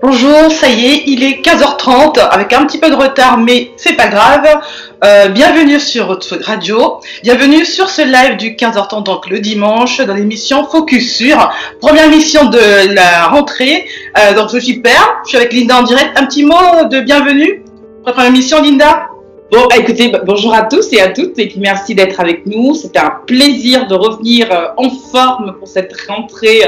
Bonjour, ça y est, il est 15h30 avec un petit peu de retard, mais c'est pas grave. Euh, bienvenue sur votre radio, bienvenue sur ce live du 15h30, donc le dimanche, dans l'émission Focus sur, première émission de la rentrée. Euh, donc je suis Père, je suis avec Linda en direct. Un petit mot de bienvenue pour la première émission, Linda? Bon, bah, écoutez, bonjour à tous et à toutes, et puis merci d'être avec nous. C'était un plaisir de revenir euh, en forme pour cette rentrée.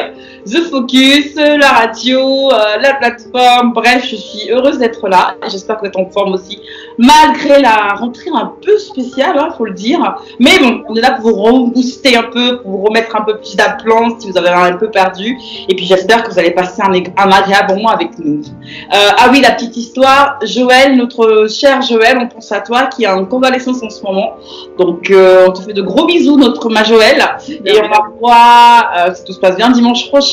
The Focus, la radio, euh, la plateforme, bref, je suis heureuse d'être là. J'espère que vous êtes en forme aussi, malgré la rentrée un peu spéciale, il hein, faut le dire. Mais bon, on est là pour vous rebooster un peu, pour vous remettre un peu plus d'aplomb si vous avez un peu perdu. Et puis j'espère que vous allez passer un, agréable moment avec nous. Euh, ah oui, la petite histoire, Joël, notre cher Joël, on pense à toi qui a une convalescence en ce moment. Donc, euh, on te fait de gros bisous, notre Majoël. Et on va voir si tout se passe bien dimanche prochain.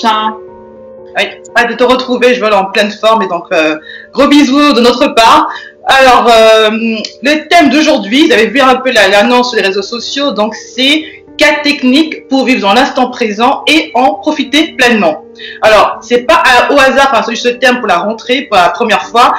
Oui, hâte de te retrouver, je vois en pleine forme. Et donc, euh, gros bisous de notre part. Alors, le thème d'aujourd'hui, vous avez vu un peu l'annonce sur les réseaux sociaux, donc c'est quatre techniques pour vivre dans l'instant présent et en profiter pleinement. Alors, c'est pas au hasard, enfin, ce thème pour la rentrée, pour la première fois,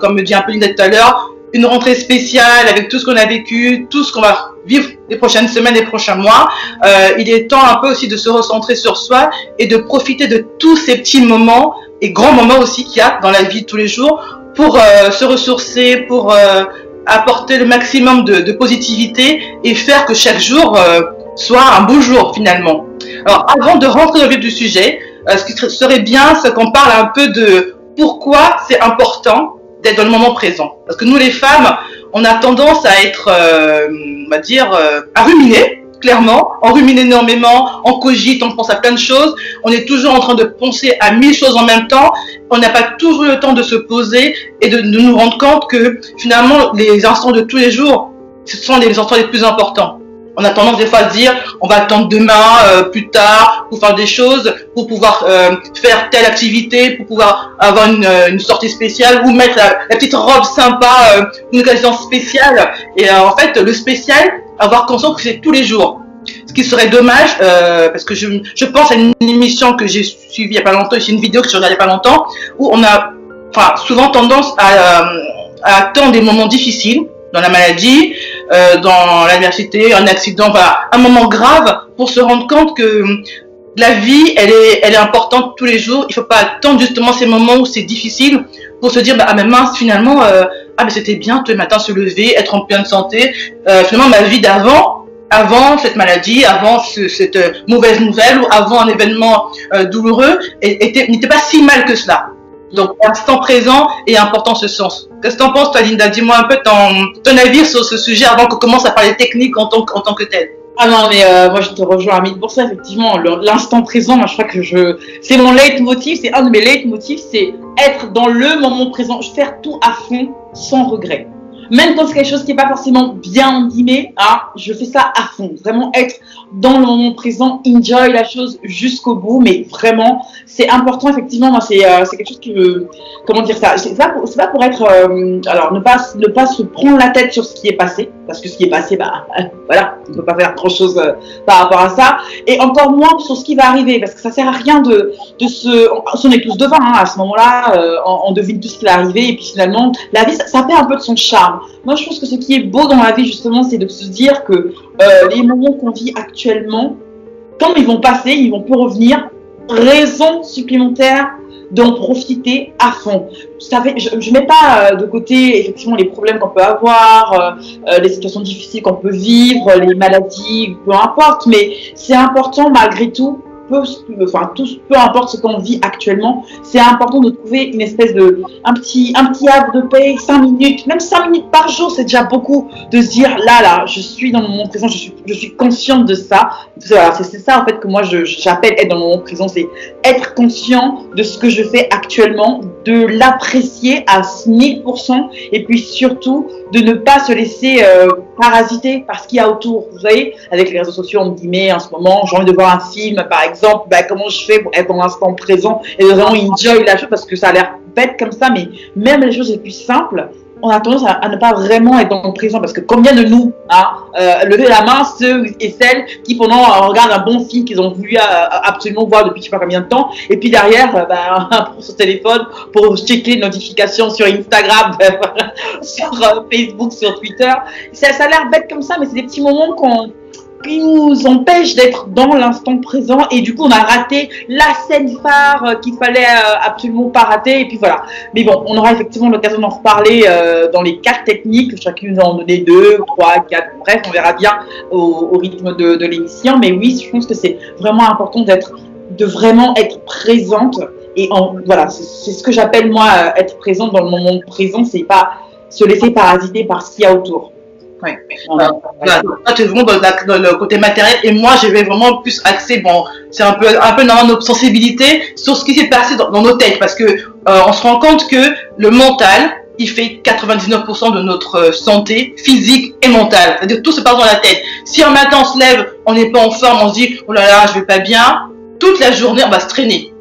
comme me dit un peu Linda tout à l'heure, une rentrée spéciale avec tout ce qu'on a vécu, tout ce qu'on va vivre les prochaines semaines, les prochains mois. Euh, il est temps un peu aussi de se recentrer sur soi et de profiter de tous ces petits moments et grands moments aussi qu'il y a dans la vie de tous les jours pour euh, se ressourcer, pour euh, apporter le maximum de, de, positivité et faire que chaque jour euh, soit un beau jour finalement. Alors avant de rentrer dans le vif du sujet, euh, ce qui serait bien, c'est qu'on parle un peu de pourquoi c'est important dans le moment présent. Parce que nous, les femmes, on a tendance à être, euh, on va dire, euh, à ruminer, clairement. On rumine énormément, on cogite, on pense à plein de choses. On est toujours en train de penser à mille choses en même temps. On n'a pas toujours le temps de se poser et de, de nous rendre compte que finalement, les instants de tous les jours, ce sont les instants les plus importants on a tendance des fois à dire on va attendre demain, euh, plus tard, pour faire des choses, pour pouvoir euh, faire telle activité, pour pouvoir avoir une, euh, une sortie spéciale ou mettre la, petite robe sympa, une occasion spéciale. Et en fait, le spécial, avoir conscience que c'est tous les jours. Ce qui serait dommage, parce que je, je pense à une émission que j'ai suivie il n'y a pas longtemps, c'est une vidéo que je regardais il n'y a pas longtemps, où on a souvent tendance à attendre des moments difficiles dans la maladie, euh, dans l'adversité, un accident, voilà, un moment grave pour se rendre compte que la vie, elle est, elle est importante tous les jours. Il faut pas attendre justement ces moments où c'est difficile pour se dire, bah, ah, mais mince, finalement, euh, ah, c'était bien tous les matins se lever, être en pleine santé. Euh, finalement, ma vie d'avant, avant cette maladie, avant ce, cette mauvaise nouvelle ou avant un événement douloureux, n'était pas si mal que cela. Donc, l'instant présent est important ce sens. Qu'est-ce que tu en penses, toi, Linda? Dis-moi un peu ton, avis sur ce sujet avant qu'on commence à parler technique en tant, en que tel. Ah non, mais euh, moi je te rejoins à 1000%, effectivement. L'instant présent, moi je crois que je. C'est mon leitmotiv, c'est un de mes leitmotifs, c'est être dans le moment présent, faire tout à fond sans regret même quand c'est quelque chose qui n'est pas forcément bien animé, hein, je fais ça à fond. Vraiment être dans le moment présent, enjoy la chose jusqu'au bout, mais vraiment, c'est important, effectivement, c'est euh, quelque chose qui veut, comment dire ça, c'est pas, pour, pas pour être, euh, alors ne pas, ne pas se prendre la tête sur ce qui est passé, parce que ce qui est passé, bah voilà, on ne peut pas faire grand chose euh, par rapport à ça, et encore moins sur ce qui va arriver, parce que ça sert à rien de, de se, on, est tous devant, hein, à ce moment-là, euh, on, on, devine tout ce qui va arriver, et puis finalement, la vie, ça, ça perd un peu de son charme. Moi, je pense que ce qui est beau dans la vie, justement, c'est de se dire que euh, les moments qu'on vit actuellement, quand ils vont passer, ils vont plus revenir. Raison supplémentaire d'en profiter à fond. Je ne mets pas euh, de côté effectivement les problèmes qu'on peut avoir, euh, les situations difficiles qu'on peut vivre, les maladies, peu importe, mais c'est important malgré tout peu, enfin, tout, peu importe ce qu'on vit actuellement, c'est important de trouver une espèce de, un petit, un petit havre de paix, 5 minutes, même 5 minutes par jour, c'est déjà beaucoup de se dire, là, là, je suis dans mon moment présent, je suis, je suis consciente de ça. C'est ça, en fait, que moi, j'appelle être dans mon moment présent, c'est être conscient de ce que je fais actuellement, de l'apprécier à 1000%, et puis surtout, de ne pas se laisser euh, parasiter par ce qu'il y a autour. Vous voyez, avec les réseaux sociaux, on me dit, en ce moment, j'ai envie de voir un film, par exemple, exemple, ben, comment je fais pour être dans l'instant présent et vraiment enjoy la chose parce que ça a l'air bête comme ça, mais même les choses les plus simples, on a tendance à, ne pas vraiment être dans le présent parce que combien de nous, hein, euh, lever la main, ceux et celles qui pendant euh, regardent un bon film qu'ils ont voulu euh, absolument voir depuis je sais pas combien de temps, et puis derrière, ben, pour son téléphone pour checker les notifications sur Instagram, sur Facebook, sur Twitter. Ça, ça a l'air bête comme ça, mais c'est des petits moments qu'on qui nous empêche d'être dans l'instant présent et du coup on a raté la scène phare euh, qu'il fallait euh, absolument pas rater et puis voilà. Mais bon, on aura effectivement l'occasion d'en reparler euh, dans les quatre techniques, chacune en donner deux, trois, quatre, bref, on verra bien au, rythme de, l'émission. Mais oui, je pense que c'est vraiment important d'être, de vraiment être présente et voilà, c'est ce que j'appelle moi être présente dans le moment présent, c'est pas se laisser parasiter par ce qu'il y a autour. Oui. Tu es vraiment dans, le côté matériel et moi, je vais vraiment plus axer, bon, c'est un peu, un peu dans notre sensibilité sur ce qui s'est passé dans, nos têtes parce que euh, on se rend compte que le mental, il fait 99% de notre euh, santé physique et mentale. C'est-à-dire tout se passe dans la tête. Si un matin on se lève, on n'est pas en forme, on se dit, oh là là, je vais pas bien, toute la journée, on va se traîner.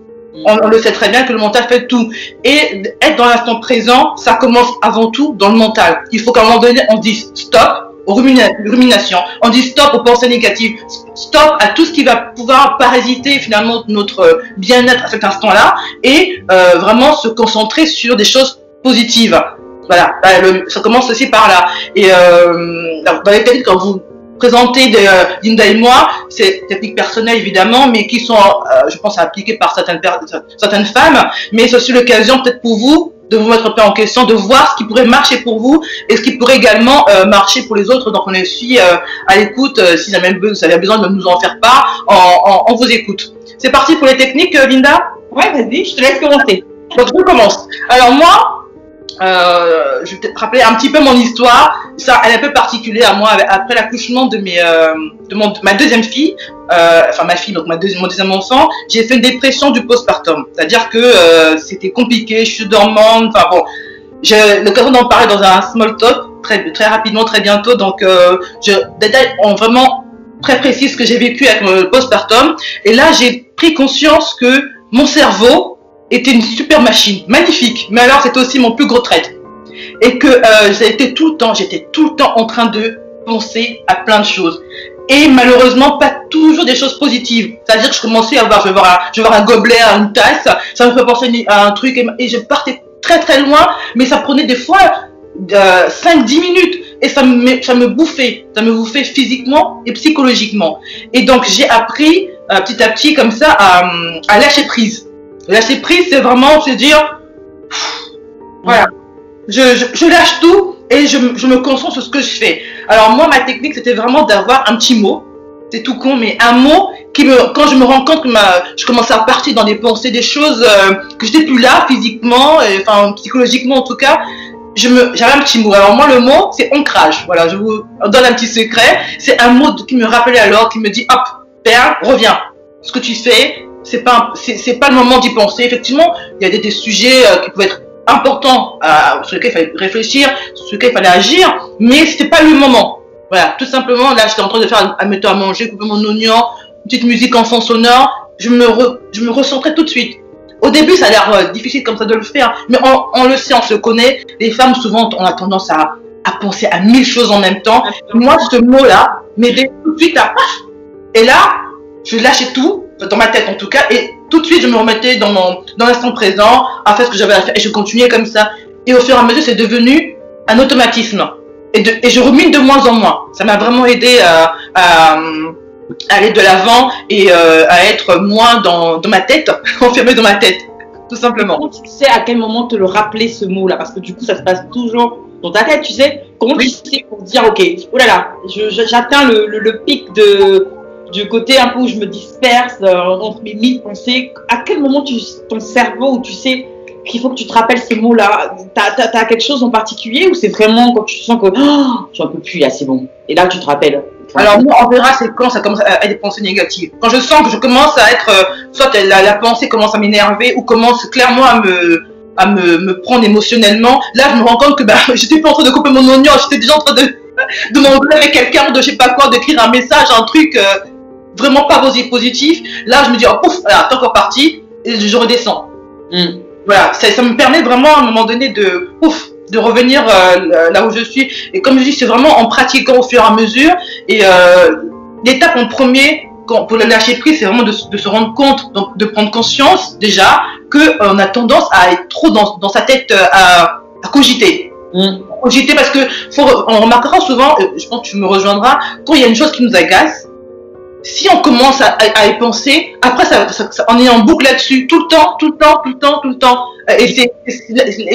On, le sait très bien que le mental fait tout. Et être dans l'instant présent, ça commence avant tout dans le mental. Il faut qu'à un moment donné, on dise stop aux ruminations, on dit stop aux pensées négatives, stop à tout ce qui va pouvoir parasiter finalement notre bien-être à cet instant-là et euh, vraiment se concentrer sur des choses positives. Voilà, ça commence aussi par là. Et euh, dans les techniques, quand vous présenter de euh, Linda et moi, c'est techniques personnelles évidemment, mais qui sont, euh, je pense, appliquées par certaines, certaines femmes, mais c'est aussi l'occasion peut-être pour vous de vous mettre un peu en question, de voir ce qui pourrait marcher pour vous et ce qui pourrait également euh, marcher pour les autres. Donc on est aussi à l'écoute, si vous avez, besoin de nous en faire part, on, vous écoute. C'est parti pour les techniques, Linda? Ouais, vas-y, je te laisse commencer. Donc je commence. Alors moi, euh, je vais peut-être rappeler un petit peu mon histoire. Ça, elle est un peu particulière à moi. Après l'accouchement de, mes, euh, de, mon, ma deuxième fille, euh, enfin ma fille, donc ma deuxième, mon deuxième enfant, j'ai fait une dépression du postpartum. C'est-à-dire que euh, c'était compliqué, je suis dormante. Enfin bon, j'ai l'occasion d'en parler dans un small talk très, très rapidement, très bientôt. Donc, euh, je détaille en vraiment très précis ce que j'ai vécu avec le postpartum. Et là, j'ai pris conscience que mon cerveau, était une super machine, magnifique. Mais alors, c'était aussi mon plus gros trait. Et que euh, j'étais tout le temps, j'étais tout le temps en train de penser à plein de choses. Et malheureusement, pas toujours des choses positives. C'est-à-dire que je commençais à voir, je vais voir un, je vais voir gobelet, une tasse, ça me fait penser à un truc, et, je partais très très loin, mais ça prenait des fois euh, 5-10 minutes. Et ça me, ça me bouffait, ça me bouffait physiquement et psychologiquement. Et donc j'ai appris euh, petit à petit comme ça à, à lâcher prise. Lâcher prise, c'est vraiment se dire, voilà, je, je, lâche tout et je, je, me concentre sur ce que je fais. Alors moi, ma technique, c'était vraiment d'avoir un petit mot. C'est tout con, mais un mot qui me, quand je me rends compte que ma, je commence à partir dans des pensées, des choses euh, que je n'étais plus là physiquement, et, enfin psychologiquement en tout cas, je me, j'avais un petit mot. Alors moi, le mot, c'est ancrage. Voilà, je vous donne un petit secret. C'est un mot qui me rappelait alors, qui me dit, hop, père, reviens. Ce que tu fais, c'est pas c'est pas le moment d'y penser. Effectivement, il y a des, des sujets euh, qui pouvaient être importants euh, sur lesquels il fallait réfléchir, sur lesquels il fallait agir, mais c'était pas le moment. Voilà, tout simplement, là, j'étais en train de faire un mettre à manger, couper mon oignon, une petite musique en fond sonore. Je me, je me recentrais tout de suite. Au début, ça a l'air euh, difficile comme ça de le faire, mais on, on, le sait, on se connaît. Les femmes, souvent, on a tendance à, à penser à mille choses en même temps. Moi, ce mot-là m'aidait tout de suite à... Et là, je lâchais tout, dans ma tête en tout cas, et tout de suite je me remettais dans mon dans l'instant présent à faire ce que j'avais à faire et je continuais comme ça. Et au fur et à mesure, c'est devenu un automatisme. Et, de, et je rumine de moins en moins. Ça m'a vraiment aidé à, à, aller de l'avant et euh, à être moins dans, dans ma tête, enfermé dans ma tête, tout simplement. Comment tu sais à quel moment te le rappeler ce mot-là? Parce que du coup, ça se passe toujours dans ta tête, tu sais? Comment tu sais pour dire, ok, oh là là, j'atteins le, le, le pic de, du côté un peu où je me disperse euh, entre mes mille pensées, à quel moment tu, ton cerveau, où tu sais qu'il faut que tu te rappelles ces mots-là? T'as as, quelque chose en particulier ou c'est vraiment quand tu sens que oh, tu n'en peux plus, là, c'est bon. Et là, tu te rappelles. Alors moi, on verra c'est quand ça commence à être des pensées négatives. Quand je sens que je commence à être, euh, soit la, la, pensée commence à m'énerver ou commence clairement à me, à me, me prendre émotionnellement, là je me rends compte que bah, j'étais pas en train de couper mon oignon, j'étais déjà en train de, de m'engueuler avec quelqu'un, de je sais pas quoi, d'écrire un message, un truc, euh, vraiment pas positif, là, je me dis, oh, pouf, voilà, t'es encore parti, et je redescends. Hmm. Voilà, ça, ça, me permet vraiment à un moment donné de, ouf, de revenir là où je suis. Et comme je dis, c'est vraiment en pratiquant au fur et à mesure. Et l'étape en premier, pour le lâcher prise, c'est vraiment de, se rendre compte, donc de prendre conscience déjà qu'on a tendance à être trop dans, dans sa tête à, à cogiter. Mm. Cogiter parce que on remarquera souvent, je pense que tu me rejoindras, quand il y a une chose qui nous agace, si on commence à, à, y penser, après, ça, on est en boucle là-dessus, tout le temps, tout le temps, tout le temps, tout le temps. Et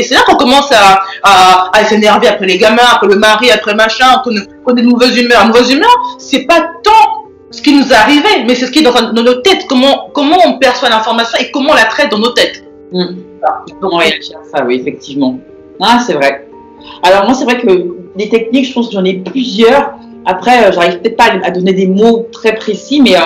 c'est là qu'on commence à, à, à s'énerver après les gamins, après le mari, après machin, qu'on a des mauvaises humeurs. Mauvaises humeurs, c'est pas tant ce qui nous est arrivé, mais c'est ce qui est dans, nos têtes, comment, comment on perçoit l'information et comment on la traite dans nos têtes. Mmh. Donc, oui, ça, oui, effectivement. Ah, c'est vrai. Alors moi, c'est vrai que les techniques, je pense que j'en ai plusieurs. Après, euh, j'arrive peut-être pas à donner des mots très précis, mais euh,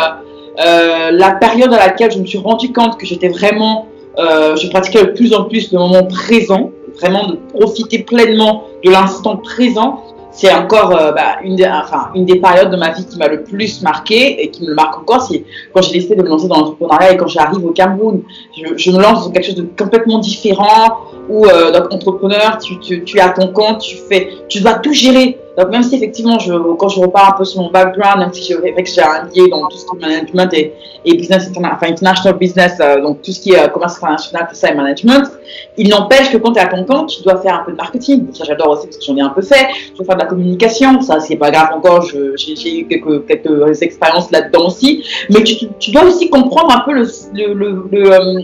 euh, la période à laquelle je me suis rendu compte que j'étais vraiment, je pratiquais de plus en plus le moment présent, vraiment de profiter pleinement de l'instant présent, c'est encore bah, une, des, périodes de ma vie qui m'a le plus marqué et qui me marque encore. C'est quand j'ai décidé de me lancer dans l'entrepreneuriat et quand j'arrive au Cameroun, je, me lance dans quelque chose de complètement différent où, euh, entrepreneur, tu, tu, tu, es à ton compte, tu fais, tu dois tout gérer. Donc, même si effectivement, je, quand je repars un peu sur mon background, même si j'ai un biais dans tout ce qui est management et, et business, enfin, international business, euh, donc tout ce qui est euh, commerce international, tout ça et management, il n'empêche que quand tu es à ton compte, tu dois faire un peu de marketing. Ça, j'adore aussi parce que j'en ai un peu fait. Je dois faire de la communication. Ça, c'est pas grave encore. J'ai eu quelques, quelques expériences là-dedans aussi. Mais tu, tu, dois aussi comprendre un peu le, le, le, le, euh,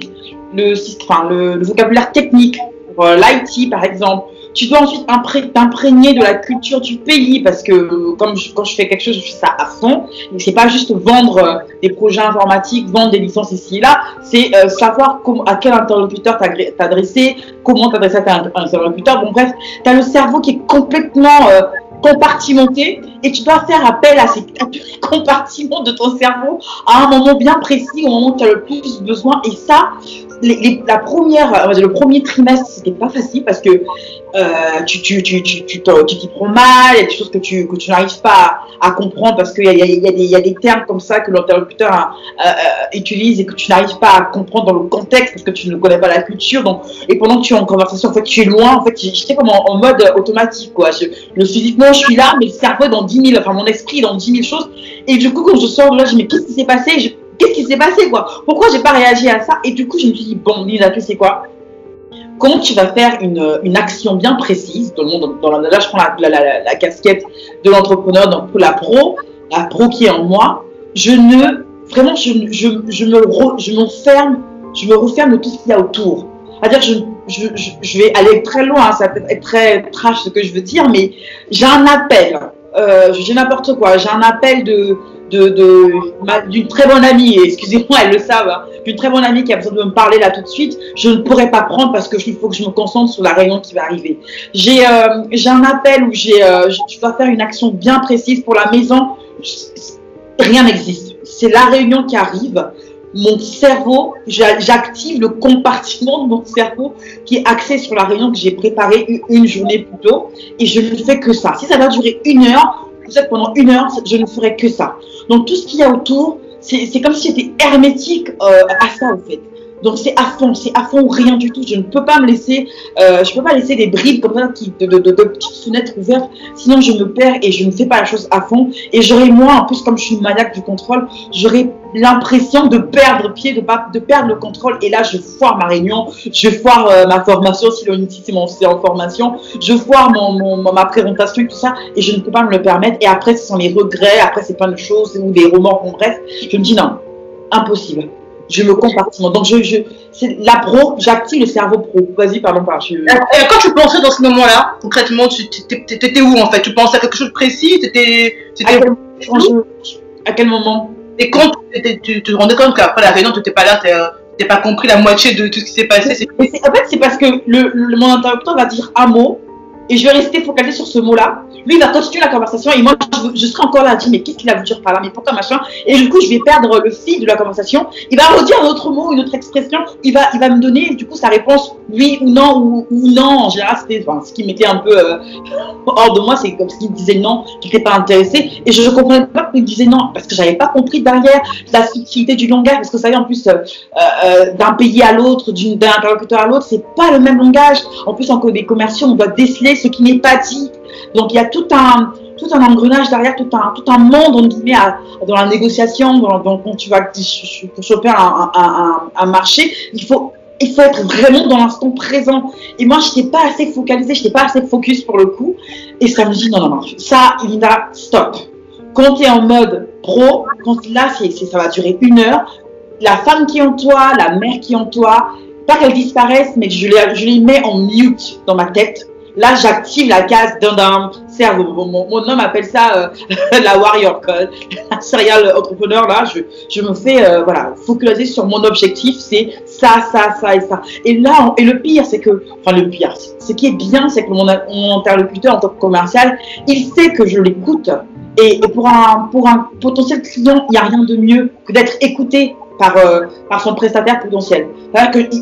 le, le vocabulaire technique pour l'IT, par exemple tu dois ensuite t'imprégner de la culture du pays parce que comme quand je fais quelque chose, je fais ça à fond. Et c'est pas juste vendre euh, des projets informatiques, vendre des licences ici et là. C'est euh, savoir à quel interlocuteur t'adresser, comment t'adresser à un interlocuteur. Bon bref, tu as le cerveau qui est complètement euh, compartimenté et tu dois faire appel à ces compartiments de ton cerveau à un moment bien précis, au moment où tu as le plus besoin. Et ça, la première, le premier trimestre, c'était pas facile parce que euh, tu tu tu tu tu t'y prends mal, il y a des choses que tu que tu n'arrives pas à, comprendre parce qu'il y a, y, a, y, a des, y a des termes comme ça que l'interlocuteur euh, euh, utilise et que tu n'arrives pas à comprendre dans le contexte parce que tu ne connais pas la culture. Donc et pendant que tu es en conversation, en fait, tu es loin. En fait, j'étais comme en, mode automatique quoi. Je, le physiquement, je suis là, mais le cerveau dans 10 000, enfin mon esprit dans 10 000 choses. Et du coup, quand je sors de là, je me dis mais qu'est-ce qui s'est passé? Qu'est-ce qui s'est passé, quoi? Pourquoi j'ai pas réagi à ça? Et du coup, je me suis dit, bon, Lisa, tu sais quoi? Comment tu vas faire une, une, action bien précise dans le monde, dans la, là, je prends la, la, la, casquette de l'entrepreneur, donc la pro, la pro qui est en moi, je ne, vraiment, je, je, je me, je m'enferme, je me referme de tout ce qu'il y a autour. C'est-à-dire, je, je, je, vais aller très loin, ça peut être très trash ce que je veux dire, mais j'ai un appel, euh, j'ai n'importe quoi, j'ai un appel de, d'une très bonne amie, excusez-moi, elles le savent, hein, d'une très bonne amie qui a besoin de me parler là tout de suite, je ne pourrais pas prendre parce que il faut que je me concentre sur la réunion qui va arriver. J'ai euh, un appel où j'ai euh, je dois faire une action bien précise pour la maison, rien n'existe. C'est la réunion qui arrive. Mon cerveau, j'active le compartiment de mon cerveau qui est axé sur la réunion que j'ai préparée une journée plus tôt et je ne fais que ça. Si ça va durer une heure, peut-être pendant une heure, je ne ferai que ça. Donc tout ce qu'il y a autour, c'est comme si j'étais hermétique euh, à ça en fait. Donc c'est à fond, c'est à fond rien du tout. Je ne peux pas me laisser, euh, je peux pas laisser des bribes comme ça, de, petites fenêtres ouvertes. Sinon je me perds et je ne fais pas la chose à fond. Et j'aurai moi, en plus comme je suis maniaque du contrôle, j'aurai l'impression de perdre pied, de, de perdre le contrôle. Et là je foire ma réunion, je foire euh, ma formation si c'est mon en formation, je foire mon, ma présentation et tout ça. Et je ne peux pas me le permettre. Et après ce sont les regrets, après c'est plein de choses ou des remords. Bon, bref, je me dis non, impossible je me compartimente. Donc, je, je, c'est la pro, j'active le cerveau pro. Vas-y, pardon, par je... Et quand tu pensais dans ce moment-là, concrètement, tu étais où en fait? Tu pensais à quelque chose de précis? C'était. À, quel, à quel moment? Et quand tu te rendais compte qu'après la réunion, tu n'étais pas là, tu n'as pas compris la moitié de tout ce qui s'est passé? En fait, c'est parce que le, mon interlocuteur va dire un mot et je vais rester focalisé sur ce mot-là. Lui, il va continuer la conversation et moi, je, serai encore là à dire, mais qu'est-ce qu'il a voulu dire par là, mais pourquoi machin Et du coup, je vais perdre le fil de la conversation. Il va redire un autre mot, une autre expression. Il va, il va me donner, du coup, sa réponse oui ou non ou, non. En général, c'était ce qui m'était un peu euh, hors de moi, c'est comme s'il disait non, qu'il n'était pas intéressé. Et je ne comprenais pas pourquoi il disait non, parce que j'avais pas compris derrière la subtilité du langage. Parce que vous savez, en plus, euh, euh, d'un pays à l'autre, d'un interlocuteur à l'autre, c'est pas le même langage. En plus, en des commerciaux, on doit déceler ce qui n'est pas dit. Donc il y a tout un, tout un engrenage derrière, tout un, tout un monde, on guillemets, dans la négociation, dans, quand tu vas pour choper un, marché, il faut, il faut être vraiment dans l'instant présent. Et moi, je n'étais pas assez focalisée, je n'étais pas assez focus pour le coup. Et ça me dit, non, non, non, ça, il a stop. Quand tu es en mode pro, quand là, ça va durer une heure, la femme qui est en toi, la mère qui est en toi, pas qu'elle disparaisse, mais je les, je les mets en mute dans ma tête Là, j'active la case d'un cerveau. Mon, homme appelle ça euh, la warrior code, la serial entrepreneur. Là, je, je me fais euh, voilà focaliser sur mon objectif, c'est ça, ça, ça et ça. Et là, et le pire, c'est que, enfin le pire, ce qui est bien, c'est que mon, mon interlocuteur en tant que commercial, il sait que je l'écoute. Et, pour un, pour un potentiel client, il n'y a rien de mieux que d'être écouté par, euh, par son prestataire potentiel.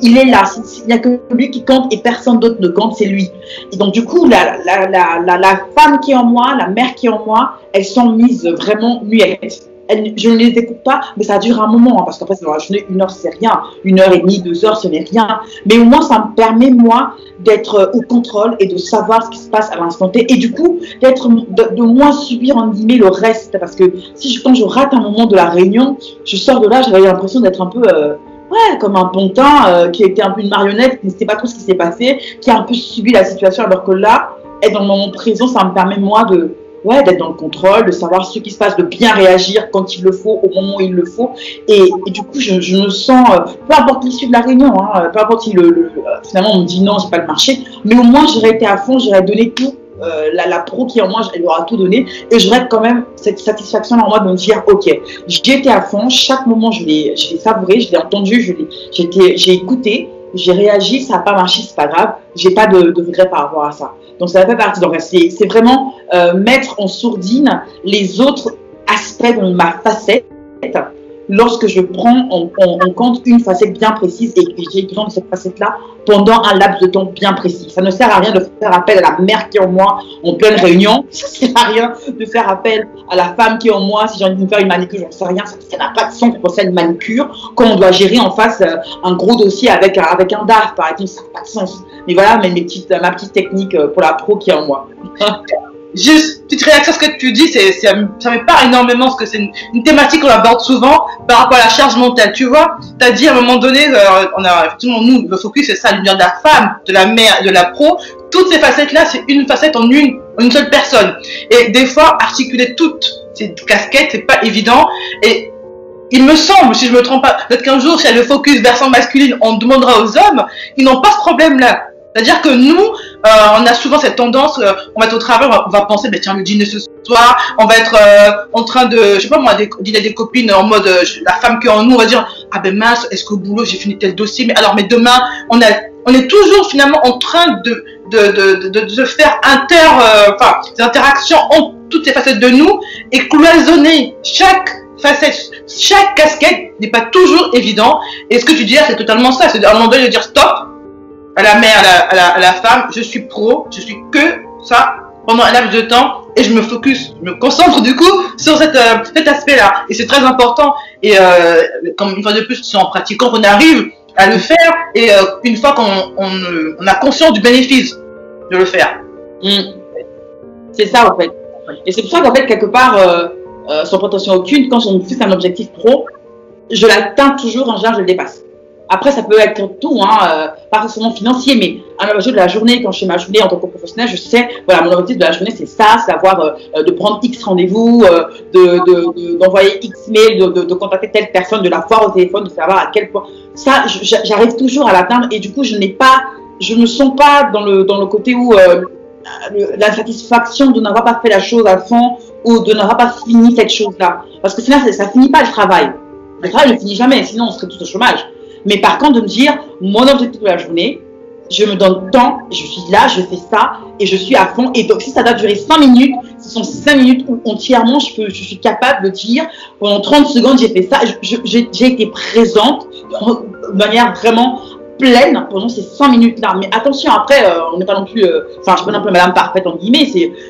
Il est là, il n'y a que lui qui compte et personne d'autre ne compte, c'est lui. Et donc du coup, la, la, la, la, femme qui est en moi, la mère qui est en moi, elles sont mises vraiment muettes je ne les écoute pas, mais ça dure un moment, hein, parce qu'après, dans la journée, une heure, c'est rien. Une heure et demie, deux heures, ce n'est rien. Mais au moins, ça me permet, moi, d'être euh, au contrôle et de savoir ce qui se passe à l'instant T. Et du coup, d'être, de, moins subir, en guillemets, le reste. Parce que si je, quand je rate un moment de la réunion, je sors de là, j'avais l'impression d'être un peu, euh, ouais, comme un pontin euh, qui était un peu une marionnette, qui ne sait pas trop ce qui s'est passé, qui a un peu subi la situation, alors que là, être dans le moment présent, ça me permet, moi, de, ouais, d'être dans le contrôle, de savoir ce qui se passe, de bien réagir quand il le faut, au moment où il le faut. Et, du coup, je, je, me sens, euh, peu importe l'issue de la réunion, hein, peu importe si le, le, finalement on me dit non, c'est pas le marché, mais au moins j'aurais été à fond, j'aurais donné tout. Euh, la, la, pro qui en moi, elle aura tout donné et j'aurais quand même cette satisfaction en moi de me dire ok, j'ai été à fond, chaque moment je l'ai savouré, je l'ai entendu, j'ai écouté, j'ai réagi, ça n'a pas marché, c'est pas grave, j'ai pas de, de regret par rapport à ça. Donc ça fait partie. Donc c'est vraiment euh, mettre en sourdine les autres aspects de ma facette lorsque je prends en, compte une facette bien précise et que j'ai besoin cette facette-là pendant un laps de temps bien précis. Ça ne sert à rien de faire appel à la mère qui est en moi en pleine réunion. Ça ne sert à rien de faire appel à la femme qui est en moi si j'ai envie de me faire une manicure, j'en sais rien. Ça n'a pas de sens pour une manicure quand on doit gérer en face euh, un gros dossier avec, avec un DAF, par exemple. Ça n'a pas de sens. Mais voilà ma petite technique euh, pour la pro qui est en moi. Juste, petite réaction à ce que tu dis, c'est, ça me parle énormément parce que c'est une, thématique qu'on aborde souvent par rapport à la charge mentale. Tu vois, tu as dit à un moment donné, euh, on a nous, le focus, c'est ça, lumière de la femme, de la mère, de la pro. Toutes ces facettes-là, c'est une facette en une, seule personne. Et des fois, articuler toutes ces casquettes, c'est pas évident. Et il me semble, si je me trompe pas, peut-être qu'un jour, si a le focus versant masculine, on demandera aux hommes, ils n'ont pas ce problème-là. C'est-à-dire que nous, euh, on a souvent cette tendance, euh, on va être au travail, on va, penser, bah, tiens, le dîner ce soir, on va être euh, en train de, je sais pas moi, dîner des copines en mode, la femme qui est en nous, on va dire, ah ben mince, est-ce qu'au boulot j'ai fini tel dossier, mais alors, mais demain, on est toujours finalement en train de, de, de, de, faire inter, des interactions entre toutes ces facettes de nous et cloisonner chaque facette, chaque casquette n'est pas toujours évident. Et ce que tu dis c'est totalement ça. C'est à un moment donné de dire stop, à la mère, à la, femme, je suis pro, je suis que ça pendant un laps de temps et je me focus, je me concentre du coup sur euh, cet aspect-là. Et c'est très important. Et euh, comme une fois de plus, c'est en pratiquant qu'on arrive à le faire et euh, une fois qu'on on, a conscience du bénéfice de le faire. Hmm. C'est ça en fait. Et c'est pour ça qu'en fait, quelque part, sans prétention aucune, quand je me fixe un objectif pro, je l'atteins toujours, en général, je le dépasse. Après, ça peut être tout, hein, euh, pas forcément financier, mais à l'objectif de la journée, quand je fais ma journée en tant que professionnel, je sais, voilà, mon objectif de la journée, c'est ça, c'est d'avoir, euh, de prendre X rendez-vous, euh, d'envoyer de, X mail, de, de, contacter telle personne, de la voir au téléphone, de savoir à quel point. Ça, j'arrive toujours à l'atteindre et du coup, je n'ai pas, je ne sens pas dans le, dans le côté où la satisfaction de n'avoir pas fait la chose à fond ou de n'avoir pas fini cette chose-là. Parce que sinon, ça, ne finit pas le travail. Le travail ne finit jamais, sinon on serait tous au chômage. Mais par contre, de me dire, mon objectif de la journée, je me donne temps, je suis là, je fais ça et je suis à fond. Et donc, si ça doit durer 5 minutes, ce sont 5 minutes où entièrement je, je suis capable de dire pendant 30 secondes, j'ai fait ça, j'ai été présente de manière vraiment pleine pendant ces 5 minutes-là. Mais attention, après, euh, on n'est pas non plus, euh, enfin, je prends un peu madame parfaite en guillemets,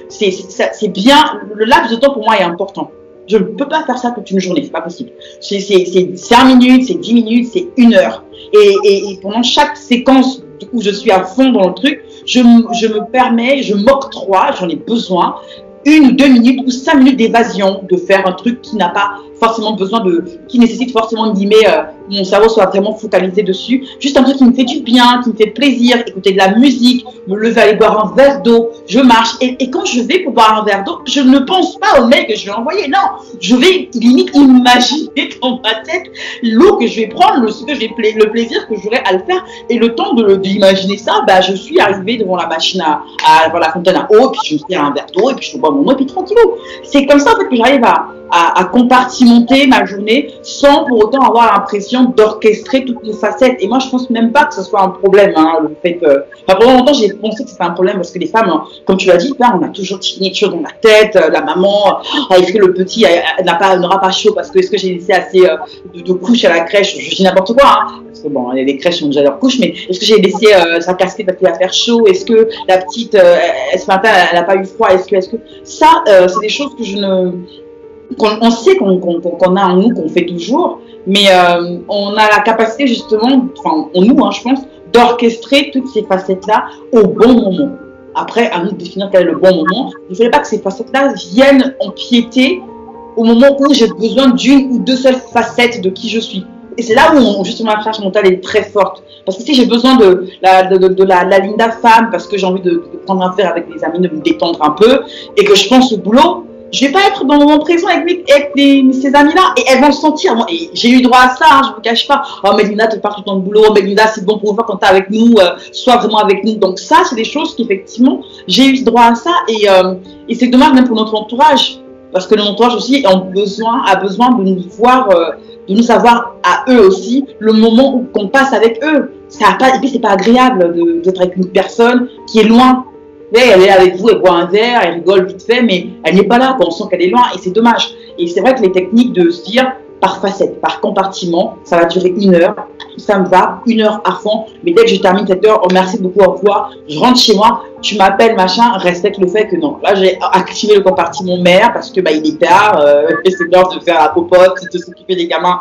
c'est bien, le laps de temps pour moi est important. Je ne peux pas faire ça toute une journée, c'est pas possible. C'est 5 minutes, c'est 10 minutes, c'est une heure. Et, pendant chaque séquence où je suis à fond dans le truc, je, je me permets, je m'octroie, j'en ai besoin, une ou deux minutes ou cinq minutes d'évasion, de faire un truc qui n'a pas forcément besoin de, qui nécessite forcément de euh, mon cerveau soit vraiment focalisé dessus. Juste un truc qui me fait du bien, qui me fait plaisir, écouter de la musique, me lever, aller boire un verre d'eau, je marche. Et, et, quand je vais pour boire un verre d'eau, je ne pense pas au mail que je vais envoyer. Non, je vais limite imaginer dans ma tête l'eau que je vais prendre, le, ce que j'ai le plaisir que j'aurai à le faire. Et le temps d'imaginer ça, bah, je suis arrivée devant la machine à, à la fontaine à eau, puis je me fais un verre d'eau, et puis je bois mon eau, et puis tranquillou. C'est comme ça en fait que j'arrive à, à, compartimenter ma journée sans pour autant avoir l'impression d'orchestrer toutes les facettes. Et moi, je pense même pas que ce soit un problème, hein, le fait que... Pendant longtemps, j'ai pensé que c'était un problème parce que les femmes, comme tu l'as dit, on a toujours une chose dans la tête, euh, la maman, ah, est-ce que le petit n'aura pas chaud parce que est-ce que j'ai laissé assez euh, de, couches à la crèche? Je dis n'importe quoi, hein, parce que bon, les crèches ont déjà leurs couches, mais est-ce que j'ai laissé euh, sa casquette parce qu'il faire chaud? Est-ce que la petite, ce matin, elle n'a pas eu froid? Est-ce que, est-ce que... Ça, c'est des choses que je ne on sait qu'on a en nous, qu'on fait toujours, mais euh, on a la capacité justement, enfin, nous, hein, je pense, d'orchestrer toutes ces facettes-là au bon moment. Après, à nous de définir quel est le bon moment. Il ne faudrait pas que ces facettes-là viennent empiéter au moment où j'ai besoin d'une ou deux seules facettes de qui je suis. Et c'est là où justement la charge mentale est très forte. Parce que si j'ai besoin de la, de, la, Linda femme, parce que j'ai envie de, de, prendre un avec mes amis, de me détendre un peu, et que je pense au boulot, je vais pas être dans le moment présent avec, ces amis-là et elles vont se sentir. Moi, j'ai eu droit à ça, hein, je vous cache pas. Oh, Mélina, tu pars tout le boulot. Oh, Mélina, c'est bon pour fois quand tu es avec nous, euh, sois vraiment avec nous. Donc, ça, c'est des choses qu'effectivement, j'ai eu droit à ça et, euh, et c'est dommage même pour notre entourage. Parce que notre entourage aussi a besoin, a de nous voir, euh, de nous savoir à eux aussi le moment qu'on passe avec eux. Ça pas, et puis, c'est pas agréable d'être avec une personne qui est loin elle est avec vous, elle boit un verre, elle rigole vite fait, mais elle n'est pas là, on sent qu'elle est loin et c'est dommage. Et c'est vrai que les techniques de se dire, par facette, par compartiment. Ça va durer une heure. Ça me va, une heure à fond. Mais dès que je termine cette heure, oh merci beaucoup, au revoir. Je rentre chez moi, tu m'appelles, machin, respecte le fait que non. Là, j'ai activé le compartiment mère parce que bah, il est tard, euh, c'est l'heure de faire la popote, de s'occuper des gamins,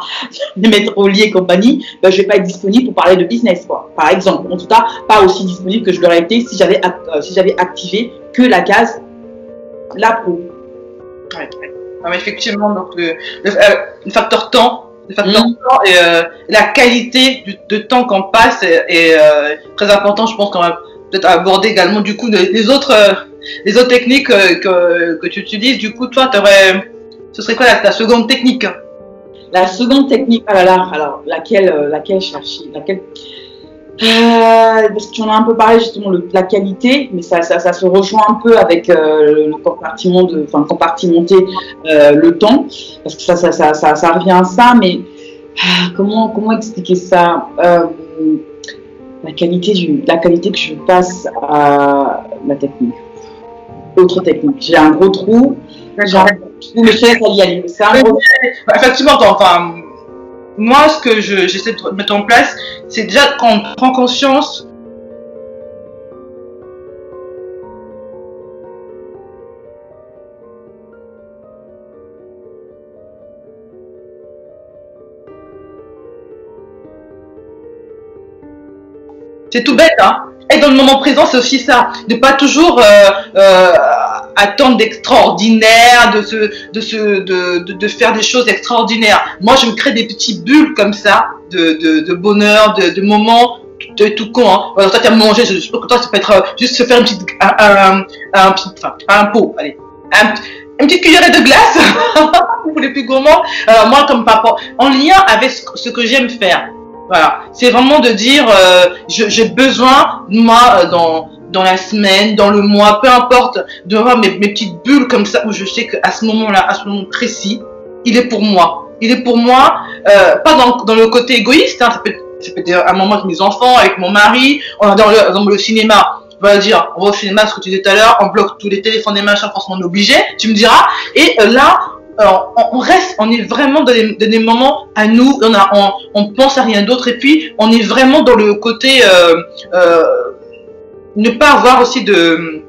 de mettre au lit et compagnie. Bah, je vais pas être disponible pour parler de business, quoi. Par exemple. En tout cas, pas aussi disponible que je l'aurais été si j'avais euh, si activé que la case la pro. Effectivement, donc le, euh, facteur temps, le facteur mm. temps et euh, la qualité de temps qu'on passe est, euh, très important. Je pense qu'on va peut-être aborder également du coup les autres, les autres techniques que, que, tu utilises. Du coup, toi, aurais, ce serait quoi la, seconde technique? La seconde technique, ah alors laquelle, laquelle chercher, laquelle? Euh, parce que tu en as un peu parlé justement de la qualité, mais ça, ça, ça, se rejoint un peu avec euh, le compartiment de, enfin compartimenter euh, le temps, parce que ça, ça, ça, ça, ça revient à ça. Mais ah, comment, comment expliquer ça La qualité du, la qualité que je passe à la technique. Autre technique. J'ai un gros trou. J'ai un gros trou, mais je laisse y aller. C'est un gros. Effectivement, enfin moi, ce que j'essaie de mettre en place, c'est déjà quand on prend conscience C'est tout bête, hein. Et dans le moment présent, c'est aussi ça. Ne pas toujours euh, euh, attendre d'extraordinaire, de, se, de, se, de, de, faire des choses extraordinaires. Moi, je me crée des petites bulles comme ça, de, de, bonheur, de, moments de tout con. Hein. Toi, tu as mangé, je, je, toi, ça peut être euh, juste se faire une petite, un, un, un, enfin, un pot, allez, un, une petite cuillerée de glace pour les plus gourmands. Alors, moi, comme papa, en lien avec ce que j'aime faire. Voilà, c'est vraiment de dire, euh, j'ai besoin, moi, euh, dans dans la semaine, dans le mois, peu importe, de voir mes, mes petites bulles comme ça où je sais qu'à ce moment-là, à ce moment précis, il est pour moi. Il est pour moi, euh, pas dans, dans, le côté égoïste, hein, ça peut être un moment avec mes enfants, avec mon mari, on adore le, le cinéma. On va dire, on va au cinéma, ce que tu disais tout à l'heure, on bloque tous les téléphones et machins, forcément on est obligé, tu me diras. Et euh, là, on, reste, on est vraiment dans des, moments à nous, on, a, pense à rien d'autre, et puis on est vraiment dans le côté euh, euh, ne pas avoir aussi de,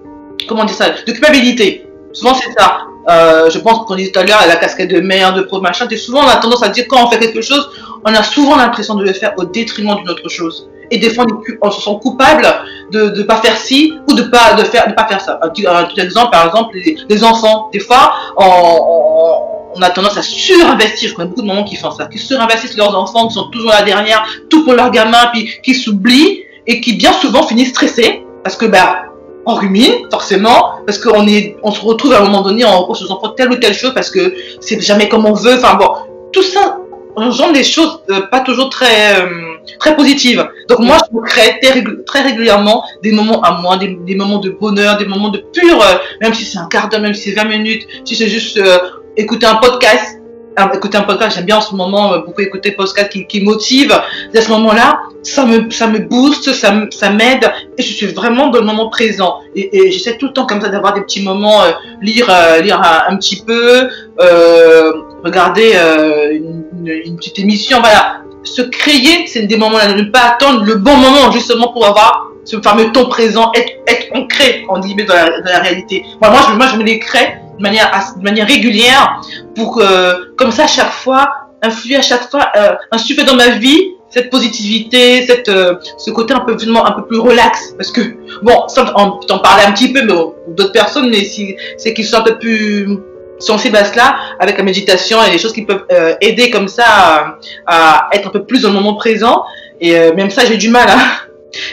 comment dire ça, de culpabilité. Souvent c'est ça. Euh, je pense qu'on disait tout à l'heure, la casquette de mère, de pro, machin, et souvent on a tendance à dire quand on fait quelque chose, on a souvent l'impression de le faire au détriment d'une autre chose. Et des fois, on, se sent coupable de ne pas faire ci ou de pas de faire de pas faire ça. Un tout exemple, par exemple, les, enfants. Des fois, on, a tendance à surinvestir. Je connais beaucoup de mamans qui font ça, qui surinvestissent leurs enfants, qui sont toujours la dernière, tout pour leurs gamins, puis qui s'oublient et qui bien souvent finissent stressés parce que bah on rumine forcément parce qu'on est on se retrouve à un moment donné en se prend telle ou telle chose parce que c'est jamais comme on veut enfin bon. Tout ça engendre des choses euh, pas toujours très euh, très positives. Donc moi je me crée très, régulièrement des moments à moi des, moments de bonheur des moments de pur euh, même si c'est un quart d'heure même si c'est 20 minutes si c'est juste écouter un podcast écouter un podcast, j'aime bien en ce moment euh, beaucoup écouter podcast qui, qui motive. À ce moment-là, ça me, ça me booste, ça, ça m'aide et je suis vraiment dans le moment présent. Et, j'essaie tout le temps comme ça d'avoir des petits moments, euh, lire, euh, lire un, petit peu, regarder une, petite émission, voilà. Se créer, c'est des moments-là, ne pas attendre le bon moment justement pour avoir ce fameux temps présent, être, être ancré, en guillemets, dans la, dans la réalité. Moi, moi, je, moi, je me les crée de manière, régulière pour que, comme ça, à chaque fois, influer à chaque fois, euh, insuffler dans ma vie cette positivité, cette, euh, ce côté un peu, un peu plus relax. Parce que, bon, on t'en parlait un petit peu, mais d'autres personnes, mais si, c'est qu'ils sont un peu plus sensibles à cela, avec la méditation et les choses qui peuvent euh, aider comme ça à, être un peu plus dans le moment présent. Et euh, même ça, j'ai du mal. Hein.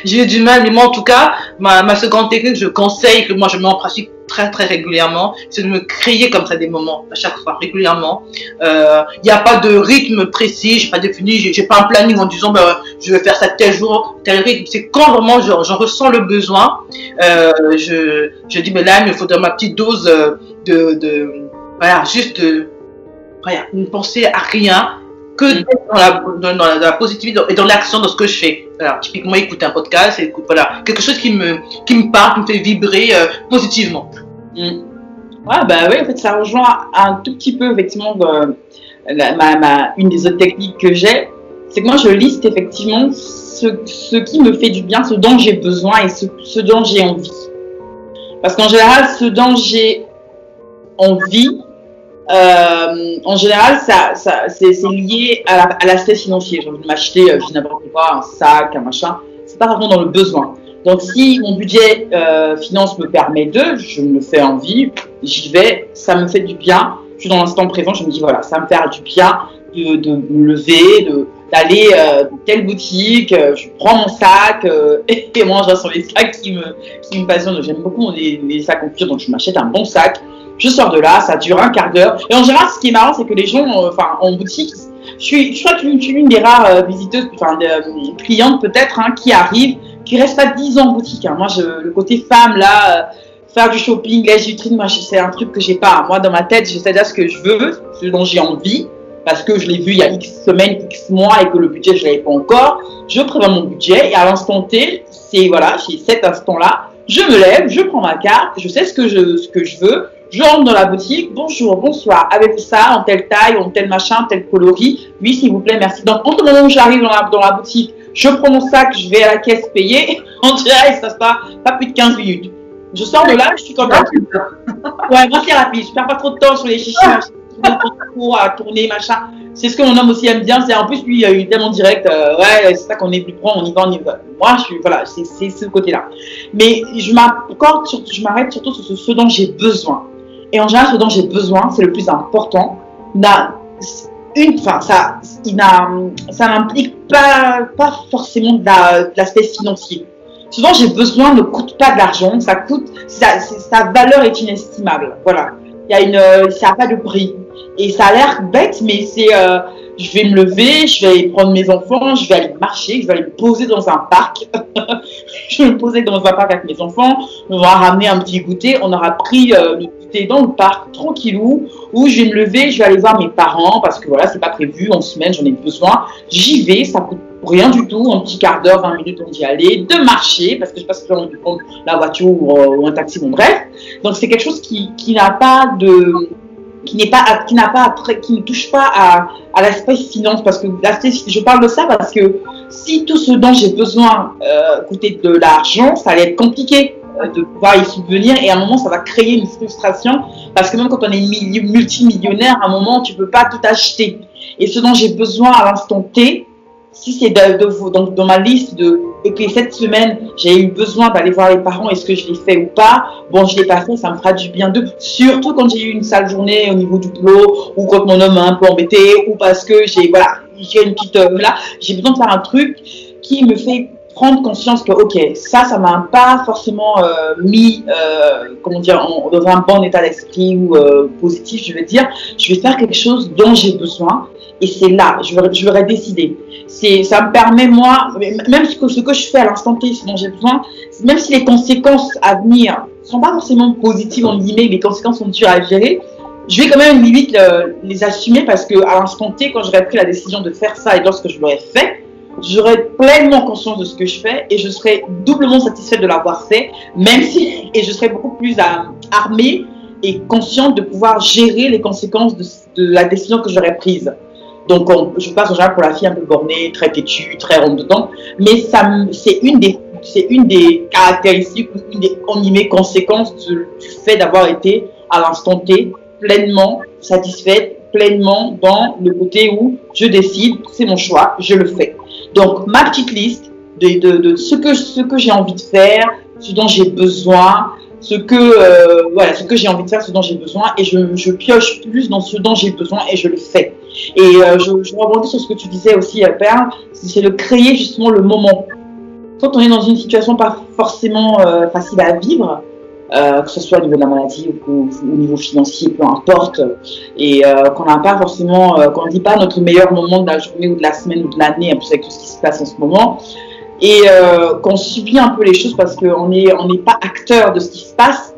J'ai du mal, mais moi en tout cas, ma, ma seconde technique, je conseille que moi je mets en pratique très très régulièrement, c'est de me créer comme ça des moments à chaque fois régulièrement. Il euh, n'y a pas de rythme précis, j'ai pas défini, j'ai pas un planning en disant ben, je vais faire ça tel jour, tel rythme. C'est quand vraiment j'en ressens le besoin, euh, je, je dis mais là il me faudrait ma petite dose de, de voilà juste de voilà, ne penser à rien que mm. dans la, dans, la, positivité et dans l'action de ce que je fais. Voilà, typiquement, écouter un podcast, écoute, voilà, quelque chose qui me, qui me parle, qui me fait vibrer euh, positivement. Mm. Ouais, bah oui, en fait, ça rejoint un tout petit peu, effectivement, euh, ma, ma, une des autres techniques que j'ai. C'est que moi, je liste effectivement ce, ce, qui me fait du bien, ce dont j'ai besoin et ce, ce dont j'ai envie. Parce qu'en général, ce dont j'ai envie, euh, en général, ça, ça c'est lié à l'aspect financier. J'ai envie de m'acheter, euh, n'importe quoi, un sac, un machin. C'est pas vraiment dans le besoin. Donc, si mon budget euh, finance me permet de, je me fais envie, j'y vais, ça me fait du bien. Je suis dans l'instant présent, je me dis voilà, ça me fait du bien de, de me lever, d'aller euh, dans telle boutique, euh, je prends mon sac euh, et, moi je sur les sacs qui me, qui me passionnent. J'aime beaucoup les, les sacs en cuir, donc je m'achète un bon sac je sors de là, ça dure un quart d'heure. Et en général, ce qui est marrant, c'est que les gens, euh, enfin, en boutique, je suis, je crois que je suis une des rares euh, visiteuses, enfin, euh, clientes peut-être, hein, qui arrivent, qui restent pas 10 ans en boutique. Hein. Moi, je, le côté femme, là, faire du shopping, la vitrine, moi, c'est un truc que j'ai pas. Moi, dans ma tête, je sais déjà ce que je veux, ce dont j'ai envie, parce que je l'ai vu il y a X semaines, X mois, et que le budget, je l'avais pas encore. Je prévois mon budget, et à l'instant T, c'est, voilà, j'ai cet instant-là, je me lève, je prends ma carte, je sais ce que je, ce que je veux, je rentre dans la boutique, bonjour, bonsoir, avez-vous ça en telle taille, en tel machin, tel coloris? Oui, s'il vous plaît, merci. Donc, entre le moment où j'arrive dans la, dans la boutique, je prends mon sac, je vais à la caisse payer, en direct, ça se passe pas plus de 15 minutes. Je sors de là, je suis comme. Ouais, moi c'est rapide, je perds pas trop de temps sur les chichis, pour à tourner, machin. C'est ce que mon homme aussi aime bien, c'est en plus lui, il est tellement direct, euh, ouais, c'est ça qu'on est plus prend, on y va, on y va. Moi, je suis, voilà, c'est ce côté-là. Mais je m'arrête surtout sur ce dont j'ai besoin. Et en général, ce dont j'ai besoin, c'est le plus important. Ça, n'implique pas, forcément de l'aspect financier. Dont j'ai besoin ne coûte pas de l'argent, ça coûte, sa valeur est inestimable. Voilà. Il y a une, ça n'a pas de prix. Et ça a l'air bête, mais c'est, euh, je vais me lever, je vais prendre mes enfants, je vais aller marcher, je vais aller me poser dans un parc. je vais me poser dans un parc avec mes enfants, on va ramener un petit goûter, on aura pris euh, dans le parc tranquillou, où je vais me lever, je vais aller voir mes parents, parce que voilà, c'est pas prévu, en semaine, j'en ai besoin. J'y vais, ça coûte rien du tout, un petit quart d'heure, 20 minutes, on d'y aller, de marcher, parce que je passe pas envie de prendre la voiture ou, un taxi, bon bref. Donc c'est quelque chose qui, qui n'a pas de qui n'est pas qui n'a pas qui ne touche pas à, à l'aspect finance parce que je parle de ça parce que si tout ce dont j'ai besoin euh, coûtait de l'argent ça allait être compliqué euh, de pouvoir y subvenir et à un moment ça va créer une frustration parce que même quand on est multimillionnaire à un moment tu peux pas tout acheter et ce dont j'ai besoin à l'instant T si c'est de, de, donc dans ma liste de que cette semaine j'ai eu besoin d'aller voir les parents, est-ce que je l'ai fait ou pas? Bon, je l'ai pas fait, ça me fera du bien de. Surtout quand j'ai eu une sale journée au niveau du boulot ou quand mon homme m'a un peu embêté ou parce que j'ai voilà, j'ai une petite euh, là, j'ai besoin de faire un truc qui me fait prendre conscience que ok ça ça m'a pas forcément euh, mis euh, comment dire dans un bon état d'esprit ou positif je veux dire je vais faire quelque chose dont j'ai besoin et c'est là, je vais, je décider. C'est, ça me permet, moi, même ce que, ce que je fais à l'instant T, ce dont j'ai besoin, même si les conséquences à venir sont pas forcément positives, en guillemets, les conséquences sont dures à gérer, je vais quand même limite les assumer parce que à l'instant T, quand j'aurais pris la décision de faire ça et lorsque je l'aurais fait, j'aurais pleinement conscience de ce que je fais et je serais doublement satisfaite de l'avoir fait, même si, et je serais beaucoup plus armée et consciente de pouvoir gérer les conséquences de, la décision que j'aurais prise. Donc, je passe en général pour la fille un peu bornée, très têtue, très ronde dedans. Mais c'est une des caractéristiques, une des conséquences du, fait d'avoir été à l'instant T pleinement satisfaite, pleinement dans le côté où je décide, c'est mon choix, je le fais. Donc, ma petite liste de, de, ce que, ce que j'ai envie de faire, ce dont j'ai besoin, ce que euh, voilà que j'ai envie de faire, ce dont j'ai besoin, et je, je, pioche plus dans ce dont j'ai besoin et je le fais. Et euh, je, je rebondis sur ce que tu disais aussi, euh, Père, c'est de créer justement le moment. Quand on est dans une situation pas forcément facile à vivre, que ce soit au niveau de la maladie ou, au niveau financier, peu importe, et qu'on n'a pas forcément, qu'on ne dit pas notre meilleur moment de la journée ou de la semaine ou de l'année, un peu avec tout ce qui se passe en ce moment, et euh, qu'on subit un peu les choses parce qu'on n'est on pas acteur de ce qui se passe.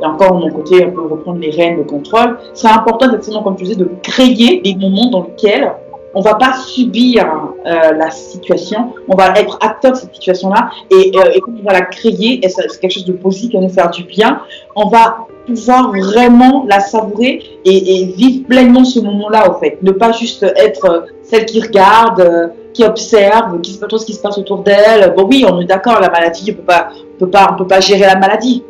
Et encore, de mon côté, on peut reprendre les rênes de contrôle. C'est important, effectivement, comme tu disais, de créer des moments dans lesquels on va pas subir euh, la situation, on va être acteur de cette situation-là et, euh, et on va la créer, et c'est quelque chose de positif qui va nous faire du bien, on va pouvoir vraiment la savourer et, et vivre pleinement ce moment-là, en fait. Ne pas juste être celle qui regarde, euh, qui observe, qui ne sait pas trop ce qui se passe autour d'elle. Bon, oui, on est d'accord, la maladie, on peut pas, peut pas, on peut pas gérer la maladie.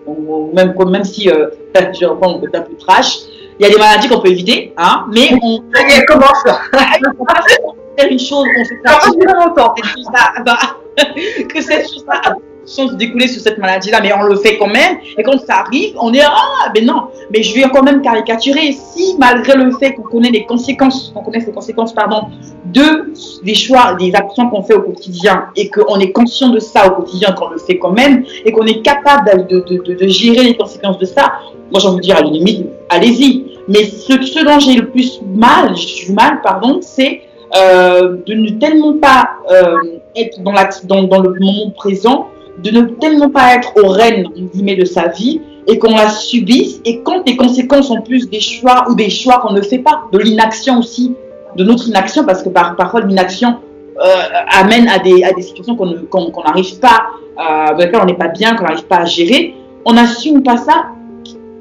même, même si, euh, je reprends, on un peu trash. Il y a des maladies qu'on peut éviter, hein, mais on. Ça faire une chose, on fait ça. Bah, que cette chose-là sans se découler sur cette maladie-là, mais on le fait quand même. Et quand ça arrive, on est ah, ben non, mais je vais quand même caricaturer. Si malgré le fait qu'on connaît les conséquences, qu'on connaît les conséquences, pardon, de des choix, des actions qu'on fait au quotidien, et qu'on est conscient de ça au quotidien, qu'on le fait quand même, et qu'on est capable de, de, de, gérer les conséquences de ça, moi j'ai envie de dire à la limite, allez-y. Mais ce, ce dont j'ai le plus mal, du mal, pardon, c'est euh, de ne tellement pas euh, être dans, la, dans, dans le moment présent de ne tellement pas être au rênes de sa vie et qu'on la subisse et quand les conséquences sont plus des choix ou des choix qu'on ne fait pas, de l'inaction aussi, de notre inaction, parce que par, parfois l'inaction euh, amène à des, à des situations qu'on n'arrive pas, euh, lesquelles on n'est pas bien, qu'on n'arrive pas à gérer, on n'assume pas ça,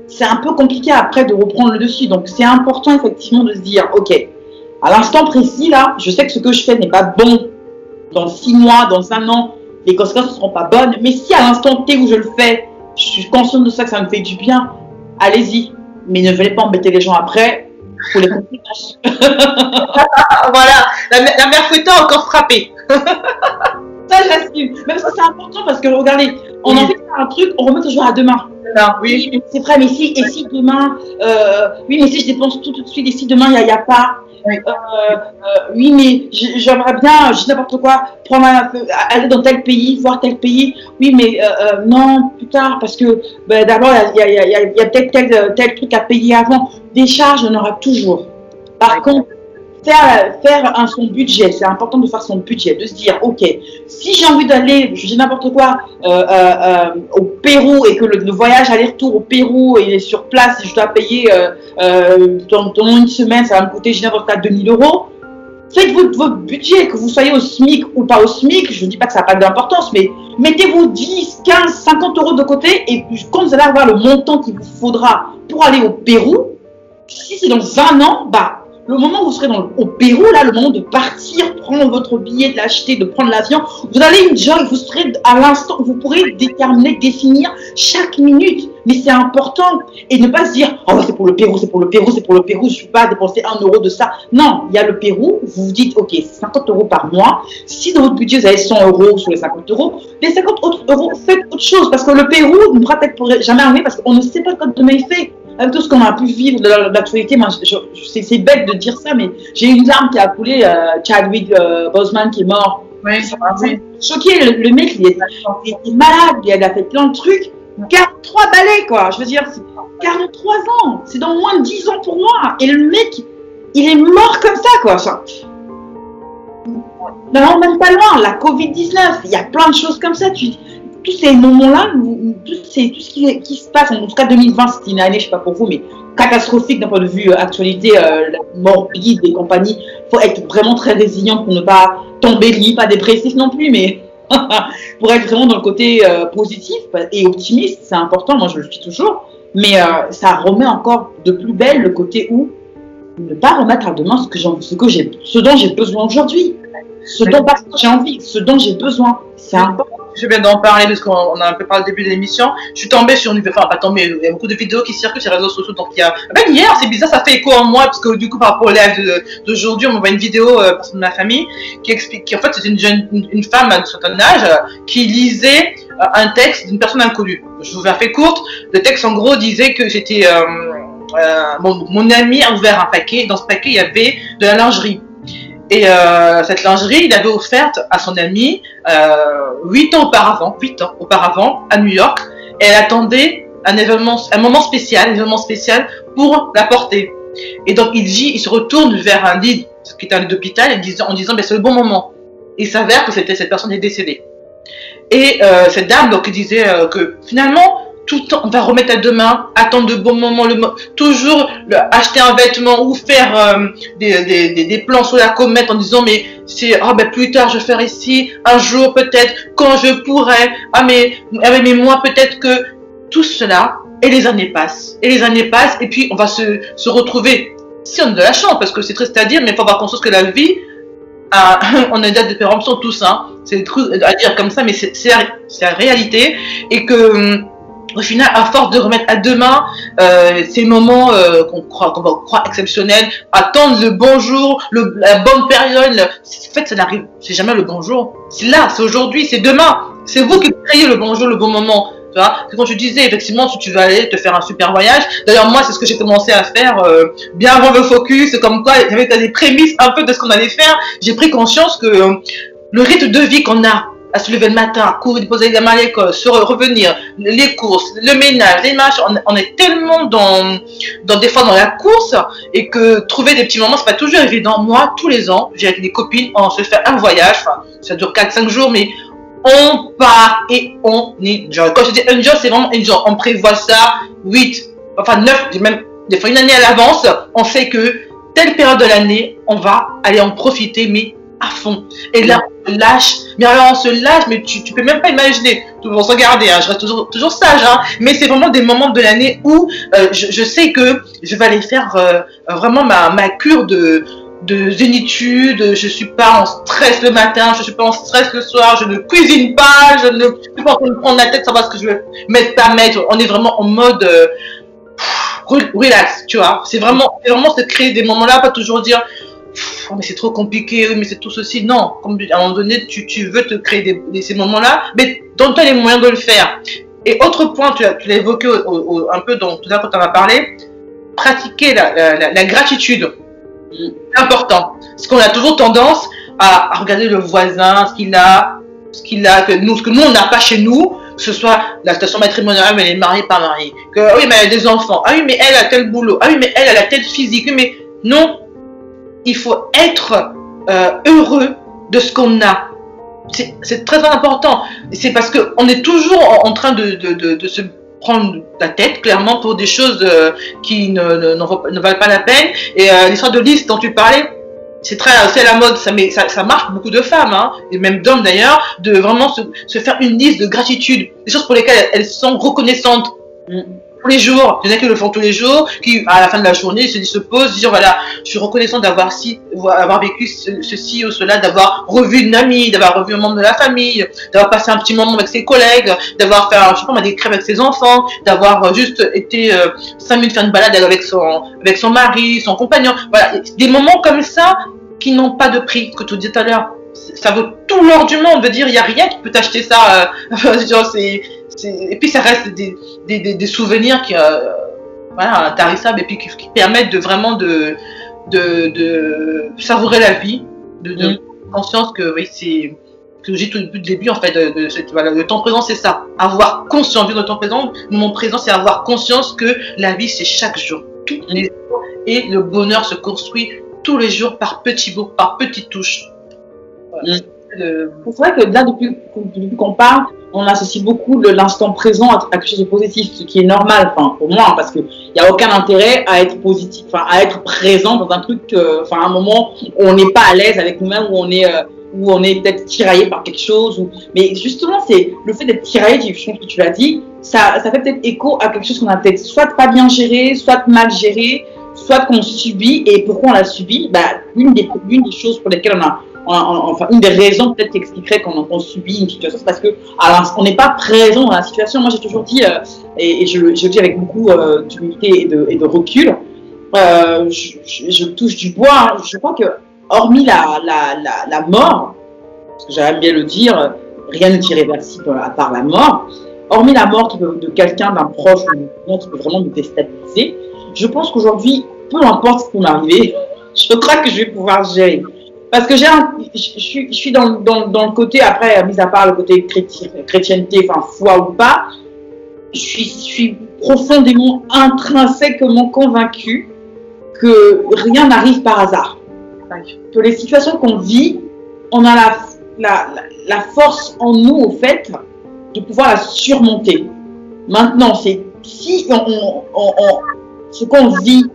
c'est un peu compliqué après de reprendre le dessus. Donc c'est important effectivement de se dire, ok, à l'instant précis là, je sais que ce que je fais n'est pas bon. Dans six mois, dans un an, les conséquences ne seront pas bonnes. Mais si à l'instant T où je le fais, je suis consciente de ça, que ça me fait du bien, allez-y. Mais ne venez pas embêter les gens après pour les conséquences. voilà, la, mère fouettée a encore frappé. ça, j'assume. Même ça, c'est important parce que regardez, on en fait un truc, on remet toujours à demain. oui, c'est vrai, mais si, et si demain, euh, oui, mais si je dépense tout, tout de suite, et si demain, il n'y a, a, pas, oui, euh, euh, oui mais j'aimerais bien, je n'importe quoi, prendre aller dans tel pays, voir tel pays. Oui, mais euh, non, plus tard, parce que ben, d'abord, il y a, y a, y a peut-être tel, tel truc à payer avant. Des charges, on aura toujours. Par contre, faire, faire son budget, c'est important de faire son budget, de se dire, ok, si j'ai envie d'aller, je dis n'importe quoi, euh, euh, euh, au Pérou et que le, voyage aller-retour au Pérou et sur place, je dois payer dans, une semaine, ça va me coûter, je dis n'importe quoi, 2000 euros. faites votre, votre budget, que vous soyez au SMIC ou pas au SMIC, je ne dis pas que ça n'a pas d'importance, mais mettez-vous 10, 15, 50 euros de côté et quand vous allez avoir le montant qu'il vous faudra pour aller au Pérou, si c'est dans un an, bah, le moment où vous serez dans, au Pérou, là, le moment de partir, prendre votre billet, de l'acheter, de prendre l'avion, vous allez enjoy, vous serez à l'instant, vous pourrez déterminer, définir chaque minute. Mais c'est important. Et ne pas se dire, oh, c'est pour le Pérou, c'est pour le Pérou, c'est pour le Pérou, je ne vais pas dépenser un euro de ça. Non, il y a le Pérou, vous vous dites, ok, 50 euros par mois. Si dans votre budget, vous avez 100 euros sur les 50 euros, les 50 autres euros, faites autre chose. Parce que le Pérou ne pourra peut-être jamais arriver parce qu'on ne sait pas quand demain il fait avec tout ce qu'on a pu vivre de l'actualité, moi, c'est bête de dire ça, mais j'ai une larme qui a coulé, euh, Chadwick euh, Boseman qui est mort. Oui, choqué. Le, le, mec, il est, il est, malade, il a fait plein de trucs. 43 balais, quoi. Je veux dire, 43 ans. C'est dans moins de 10 ans pour moi. Et le mec, il est mort comme ça, quoi. Ça. Non, même pas loin. La Covid-19, il y a plein de choses comme ça. Tu, tous ces moments-là, tout, tout, ce qui, qui, se passe, en tout cas 2020, c'était une année, je ne sais pas pour vous, mais catastrophique d'un point de vue euh, actualité, euh, des compagnies. Il faut être vraiment très résilient pour ne pas tomber lit, pas dépressif non plus, mais pour être vraiment dans le côté euh, positif et optimiste, c'est important, moi je le suis toujours, mais euh, ça remet encore de plus belle le côté où ne pas remettre à demain ce que, ce que j'ai, ce dont j'ai besoin aujourd'hui, ce dont j'ai envie, ce dont j'ai besoin. C'est important je viens d'en parler parce qu'on a un peu parlé au début de l'émission. Je suis tombée sur une, enfin pas tombée, il y a beaucoup de vidéos qui circulent sur les réseaux sociaux. Donc il y a, même hier, c'est bizarre, ça fait écho en moi parce que du coup par rapport au live d'aujourd'hui, on m'envoie une vidéo euh, de ma famille qui explique, qui en fait c'est une jeune, une, femme d'un certain âge euh, qui lisait euh, un texte d'une personne inconnue. Je vous la fais courte. Le texte en gros disait que j'étais, euh, mon, mon ami a ouvert un paquet. Dans ce paquet, il y avait de la lingerie. Et euh, cette lingerie, il avait offerte à son amie euh, 8 ans auparavant, 8 ans auparavant, à New York. Et elle attendait un événement, un moment spécial, un événement spécial pour la porter. Et donc il se retourne vers un lit qui est un lit d'hôpital en disant, en disant, ben, c'est le bon moment. Il s'avère que c'était cette personne est décédée. Et euh, cette dame donc disait que finalement tout on va remettre à demain, attendre de bons moments, toujours acheter un vêtement ou faire euh, des, des, plans sur la comète en disant mais c'est ah ben plus tard je vais faire ici, un jour peut-être quand je pourrai, ah mais ah, mais moi peut-être que tout cela et les années passent et les années passent et puis on va se, se retrouver. Si on a de la chance parce que c'est triste à dire mais il faut avoir conscience que la vie on a une date de péremption tous hein, c'est à dire comme ça mais c'est la, la réalité et que au final, à force de remettre à demain euh, ces moments euh, qu'on croit, exceptionnels, attendre le bonjour, le, la bonne période, en fait, ça n'arrive, c'est jamais le bonjour. C'est là, c'est aujourd'hui, c'est demain. C'est vous qui créez le bonjour, le bon moment. Tu vois, quand je disais, effectivement, si tu vas aller te faire un super voyage. D'ailleurs, moi, c'est ce que j'ai commencé à faire euh, bien avant le focus, comme quoi avait des prémices un peu de ce qu'on allait faire. J'ai pris conscience que le rythme de vie qu'on a à se lever le matin, courir, poser les gamins à l'école, se revenir, les courses, le ménage, les matchs, on, est tellement dans, dans des fois dans la course et que trouver des petits moments, c'est pas toujours évident. Moi, tous les ans, j'ai avec des copines, on se fait un voyage, ça dure 4-5 jours, mais on part et on enjoy. Quand je dis enjoy, c'est vraiment enjoy. On prévoit ça 8, enfin 9, même des fois une année à l'avance, on sait que telle période de l'année, on va aller en profiter, mais à fond. Et là, on se lâche. Mais alors, on se lâche, mais tu, tu peux même pas imaginer. On se regarder, hein, je reste toujours, toujours sage, hein, mais c'est vraiment des moments de l'année où euh, je, je, sais que je vais aller faire euh, vraiment ma, ma cure de, de zénitude, je suis pas en stress le matin, je suis pas en stress le soir, je ne cuisine pas, je ne suis pas en train de prendre la tête, savoir ce que je vais mettre, pas mettre. On est vraiment en mode euh, relax, tu vois. C'est vraiment, vraiment se créer des moments-là, pas toujours dire oh, mais c'est trop compliqué, mais c'est tout ceci. Non, à un moment donné, tu, veux te créer ces moments-là, mais donne-toi les moyens de le faire. Et autre point, tu, tu l'as évoqué un peu tout à l'heure quand on a parlé, pratiquer la, gratitude. C'est important. Parce qu'on a toujours tendance à, regarder le voisin, ce qu'il a, ce qu'il a, que nous, ce que nous, on n'a pas chez nous, que ce soit la station matrimoniale, mais elle est mariée, pas mariée. Que, oui, mais elle a des enfants. Ah oui, mais elle a tel boulot. Ah oui, mais elle, elle a tel physique. Mais non, il faut être euh, heureux de ce qu'on a. C'est très important. C'est parce qu'on est toujours en, train de, se prendre la tête, clairement, pour des choses euh, qui ne, valent pas la peine. Et euh, l'histoire de liste dont tu parlais, c'est très, c'est la mode, ça, mais ça, ça marche beaucoup de femmes, hein, et même d'hommes d'ailleurs, de vraiment se, se, faire une liste de gratitude, des choses pour lesquelles elles sont reconnaissantes. Tous les jours. Il y en a qui le font tous les jours, qui à la fin de la journée se, se posent, disent voilà, je suis reconnaissant d'avoir si, avoir vécu ceci ou cela, d'avoir revu une amie, d'avoir revu un membre de la famille, d'avoir passé un petit moment avec ses collègues, d'avoir fait, je sais pas, des crèves avec ses enfants, d'avoir euh, juste été euh, minutes faire une balade avec son avec son mari, son compagnon. Voilà, des moments comme ça qui n'ont pas de prix, que tu disais tout à l'heure. Ça vaut tout l'or du monde de dire il y a rien qui peut t'acheter ça. Euh, c'est et puis ça reste des, des, des, souvenirs qui, euh, voilà, intarissables et puis qui, permettent de vraiment de, de, de savourer la vie, de, de mm. conscience que oui, c'est que j'ai tout le début en fait de, cette, voilà, le temps présent c'est ça. Avoir conscience du temps présent le moment présent c'est avoir conscience que la vie c'est chaque jour. Tous les jours et le bonheur se construit tous les jours par petits bouts par petites touches. Mm. c'est vrai que là depuis, depuis qu'on parle on associe beaucoup l'instant présent à, quelque chose de positif, ce qui est normal, enfin, pour moi, parce qu'il n'y a aucun intérêt à être positif, enfin, à être présent dans un truc, enfin, un moment où on n'est pas à l'aise avec nous-mêmes, où on est, euh, où on est peut-être tiraillé par quelque chose, mais justement, c'est le fait d'être tiraillé, je pense que tu l'as dit, ça, ça fait peut-être écho à quelque chose qu'on a peut-être soit pas bien géré, soit mal géré, soit qu'on subit, et pourquoi on l'a subi, bah, l'une des, des choses pour lesquelles on a enfin, une des raisons peut-être qui expliquerait qu'on subit une situation, c'est parce que on n'est pas présent dans la situation. Moi, j'ai toujours dit, euh, et, je, le dis avec beaucoup euh, d'humilité et de, recul, euh, je, touche du bois. Je crois que, hormis la, mort, parce que j'aime bien le dire, rien n'est irréversible à part la mort, hormis la mort de quelqu'un, d'un proche, qui peut vraiment nous déstabiliser, je pense qu'aujourd'hui, peu importe ce qui m'arrive, je crois que je vais pouvoir gérer. Parce que j'ai je, suis, dans, le côté, après, mis à part le côté chrétienté, enfin, foi ou pas, je suis, profondément, intrinsèquement convaincu que rien n'arrive par hasard. Que les situations qu'on vit, on a la, force en nous, au fait, de pouvoir la surmonter. Maintenant, c'est si on, ce qu'on vit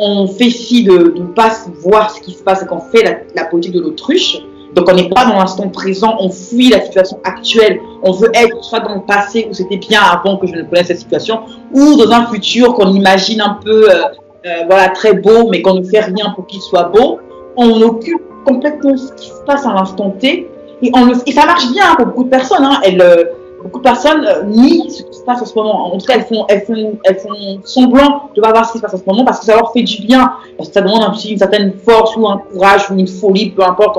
on fait si de ne pas voir ce qui se passe et qu'on fait la, politique de l'autruche. Donc on n'est pas dans l'instant présent, on fuit la situation actuelle, on veut être soit dans le passé où c'était bien avant que je ne connaisse cette situation, ou dans un futur qu'on imagine un peu euh, euh, voilà, très beau, mais qu'on ne fait rien pour qu'il soit beau. On occupe complètement ce qui se passe à l'instant T, et, on ça marche bien pour beaucoup de personnes. Hein. Euh, beaucoup de personnes euh, nient ce qui se passe en ce moment. En tout cas, elles font, elles font, elles font semblant de ne pas voir ce qui se passe en ce moment parce que ça leur fait du bien. Parce que ça demande une certaine force ou un courage ou une folie, peu importe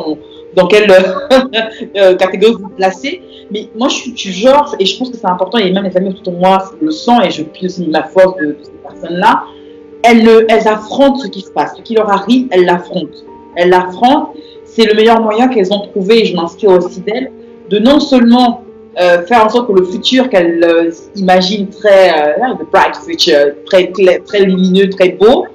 dans quelle euh, catégorie vous vous placez. Mais moi, je suis du genre, et je pense que c'est important, et même les amis autour de moi le sentent, et je pile aussi ma force de, ces personnes-là. Elles, elles affrontent ce qui se passe. Ce qui leur arrive, elles l'affrontent. Elles l'affrontent. C'est le meilleur moyen qu'elles ont trouvé, et je m'inspire aussi d'elles, de non seulement euh, faire en sorte que le futur qu'elle euh, imagine très euh, bright future, très très lumineux, très beau,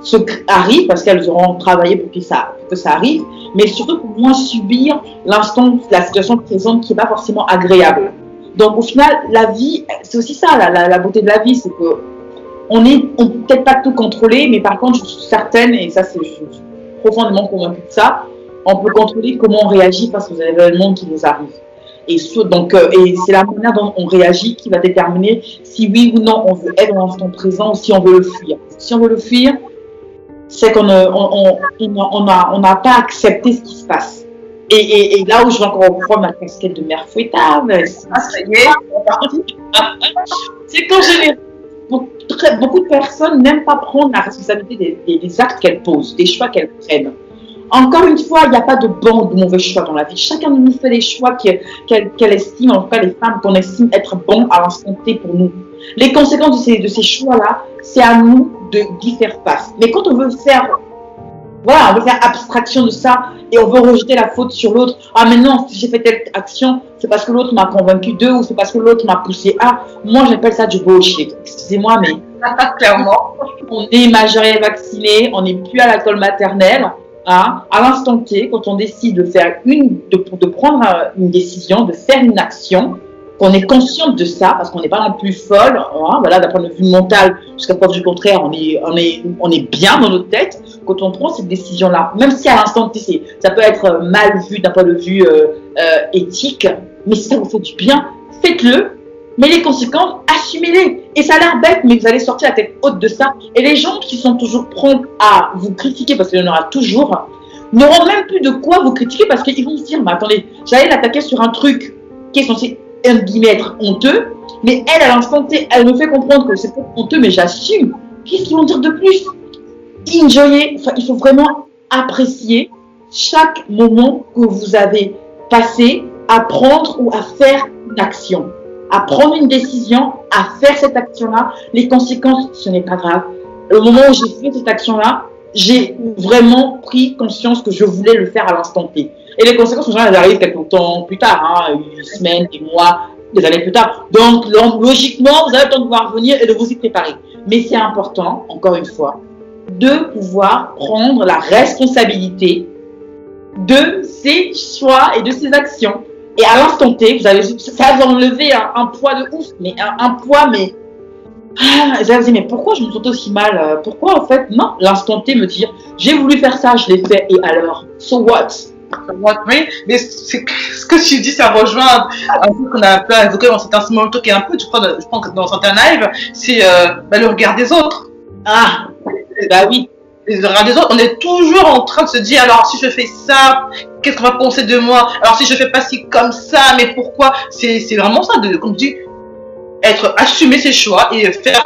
se arrive parce qu'elles auront travaillé pour que ça, que ça arrive, mais surtout pour moins subir l'instant, la situation présente qui n'est pas forcément agréable. Donc au final, la vie, c'est aussi ça, la, la, beauté de la vie, c'est que on est, peut peut-être pas tout contrôler, mais par contre, je suis certaine, et ça c'est, je suis profondément convaincue de ça, on peut contrôler comment on réagit face aux événements qui nous arrivent. Et, donc, euh, et c'est la manière dont on réagit qui va déterminer si oui ou non on veut être dans l'instant présent ou si on veut le fuir. Si on veut le fuir, c'est qu'on n'a on, on, on pas accepté ce qui se passe. Et, là où je vais encore reprendre ma casquette de mère fouettable, c'est quand je beaucoup, de personnes n'aiment pas prendre la responsabilité des actes qu'elles posent, des choix qu'elles prennent. Encore une fois, il n'y a pas de bon ou de mauvais choix dans la vie. Chacun de nous fait les choix qu'elle estime, en tout cas les femmes qu'on estime être bons à l'instant T pour nous. Les conséquences de ces, de ces choix-là, c'est à nous d'y faire face. Mais quand on veut faire, voilà, on veut faire abstraction de ça et on veut rejeter la faute sur l'autre. Ah mais non, si j'ai fait telle action, c'est parce que l'autre m'a convaincu d'eux ou c'est parce que l'autre m'a poussé à. Moi, j'appelle ça du bullshit. Excusez-moi, mais clairement, on est majoritaire vacciné, on n'est plus à l'école maternelle à, l'instant T, quand on décide de faire une, de, prendre une décision, de faire une action, qu'on est consciente de ça, parce qu'on n'est pas non plus folle, hein, voilà, d'un point de vue mental, jusqu'à preuve du contraire, on est, on, est, on est bien dans notre tête quand on prend cette décision-là. Même si à l'instant T, ça peut être mal vu d'un point de vue euh, euh, éthique, mais si ça vous fait du bien, faites-le. Mais les conséquences, assumez-les. Et ça a l'air bête, mais vous allez sortir la tête haute de ça. Et les gens qui sont toujours prompts à vous critiquer, parce qu'il y en aura toujours, n'auront même plus de quoi vous critiquer parce qu'ils vont se dire, mais attendez, j'allais l'attaquer sur un truc qui est censé, un être honteux, mais elle, à l'instant elle me fait comprendre que c'est honteux, mais j'assume. Qu'est-ce qu'ils vont dire de plus? Enjoyer, il faut vraiment apprécier chaque moment que vous avez passé à prendre ou à faire une action, à prendre une décision, à faire cette action-là. Les conséquences, ce n'est pas grave. Le moment où j'ai fait cette action-là, j'ai vraiment pris conscience que je voulais le faire à l'instant T. Et les conséquences, elles arrivent quelques temps plus tard, hein, une semaine, des mois, des années plus tard. Donc, logiquement, vous avez le temps de pouvoir venir et de vous y préparer. Mais c'est important, encore une fois, de pouvoir prendre la responsabilité de ses choix et de ses actions. Et à l'instant T, vous avez, ça va enlever un, un poids de ouf, mais un, un poids, mais ah, j'avais dit, mais pourquoi je me sens aussi mal euh, Pourquoi en fait? Non, l'instant T me dire, j'ai voulu faire ça, je l'ai fait, et alors So what? Oui, mais ce que tu dis, ça rejoint un peu qu'on a un peu évoqué dans certains small talk et un peu, je crois, je pense dans certains lives, c'est euh, bah, le regard des autres. Ah, bah oui. On est toujours en train de se dire, alors si je fais ça, qu'est-ce qu'on va penser de moi? Alors si je fais pas ci comme ça, mais pourquoi? C'est vraiment ça, de, comme tu dis, être assumer ses choix et faire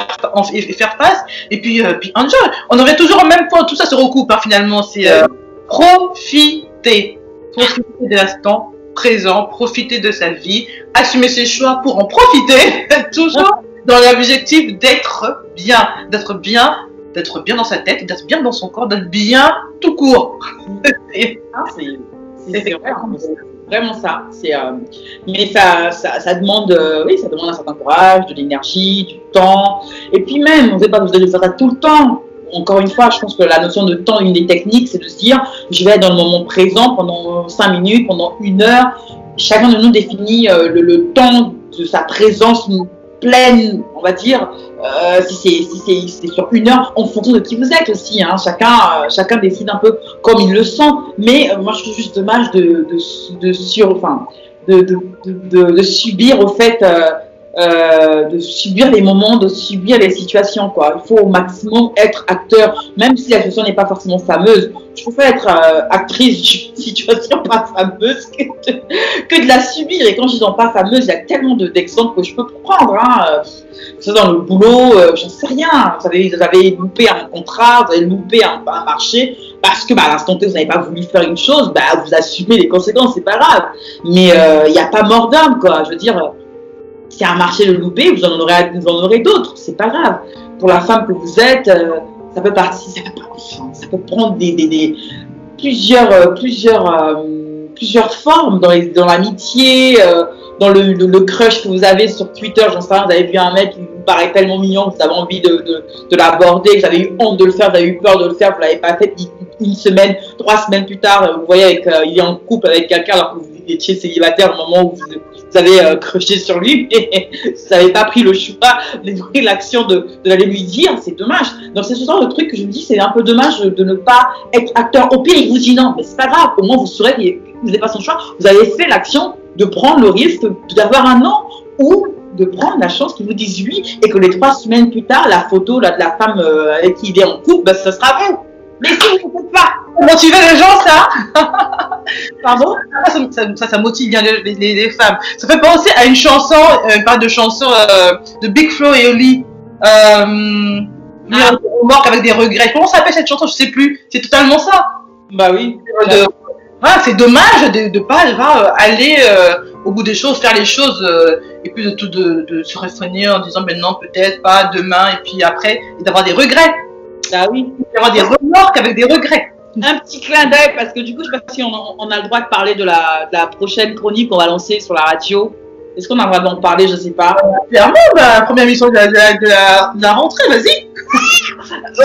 et faire face. Et puis euh, puis enjoy. On aurait toujours au même point. Tout ça se recoupe hein, finalement. C'est euh, profiter. Profiter de l'instant présent. Profiter de sa vie. Assumer ses choix pour en profiter. Toujours dans l'objectif d'être bien. D'être bien d'être bien dans sa tête d'être bien dans son corps d'être bien tout court c'est vrai vraiment ça. C'est, euh, mais ça, ça, ça demande, euh, oui, ça demande un certain courage, de l'énergie, du temps. Et puis même, on ne pas vous allez faire ça tout le temps. Encore une fois, je pense que la notion de temps, une des techniques, c'est de se dire, je vais être dans le moment présent pendant cinq minutes, pendant une heure. Chacun de nous définit euh, le, le, temps de sa présence pleine, on va dire, euh, si c'est si sur une heure, en fonction de qui vous êtes aussi. Hein. Chacun, euh, chacun décide un peu comme il le sent. Mais euh, moi, je trouve juste dommage de, de, de sur, enfin, de, de, subir au fait euh, de subir les moments, de subir les situations. Quoi. Il faut au maximum être acteur, même si la situation n'est pas forcément fameuse. Je préfère être euh, actrice d'une situation pas fameuse que de, la subir. Et quand je dis pas fameuse, il y a tellement d'exemples que je peux prendre. Hein. C'est dans le boulot, euh, j'en sais rien. Vous avez, vous loupé un contrat, vous avez loupé un, marché parce que bah, à l'instant T, vous n'avez pas voulu faire une chose, bah, vous assumez les conséquences, c'est pas grave. Mais il n'y a pas mort d'homme, quoi. Je veux dire, c'est un marché de loupé, vous en aurez, vous en aurez d'autres, c'est pas grave. Pour la femme que vous êtes, euh, ça peut partir, ça peut, ça peut prendre euh, euh, plusieurs formes dans, l'amitié, dans le, le, crush que vous avez sur Twitter. J'en sais rien, vous avez vu un mec qui vous paraît tellement mignon vous avez envie de, de, de l'aborder, vous avez eu honte de le faire, vous avez eu peur de le faire, vous l'avez pas fait une semaine, trois semaines plus tard, vous voyez avec, il est en couple avec quelqu'un alors que vous étiez célibataire au moment où vous, vous avez euh, sur lui, mais vous n'avez pas pris le choix, l'action de, d'aller lui dire, c'est dommage. Donc c'est ce genre de truc que je me dis, c'est un peu dommage de, ne pas être acteur. Au pire, il vous dit non, mais c'est pas grave, au moins vous saurez que vous n'avez pas son choix, vous avez fait l'action de prendre le risque d'avoir un non ou de prendre la chance qu'il vous dise oui et que les trois semaines plus tard, la photo là, de la femme euh, avec qui il est en couple, ben, ce sera vous. Mais si vous ne faites pas motiver les gens, ça Pardon ça, ça, ça, motive bien les, les, les, femmes. Ça fait penser à une chanson, euh, une part de chanson euh, de Big Flo et Oli. Euh, ah. Avec des regrets. Comment s'appelle cette chanson? Je sais plus. C'est totalement ça. Bah oui. De, voilà, c'est dommage de ne pas euh, aller euh, au bout des choses, faire les choses et puis de, de, de se restreindre en disant non, peut-être pas demain et puis après et d'avoir des regrets. Ah oui. D'avoir des remorques avec des regrets un petit clin d'œil parce que du coup, je ne sais pas si on a, on a, le droit de parler de la, de la prochaine chronique qu'on va lancer sur la radio. Est-ce qu'on a le droit d'en parler? Je ne sais pas. Clairement, la première mission de la, de la, de la rentrée, vas-y.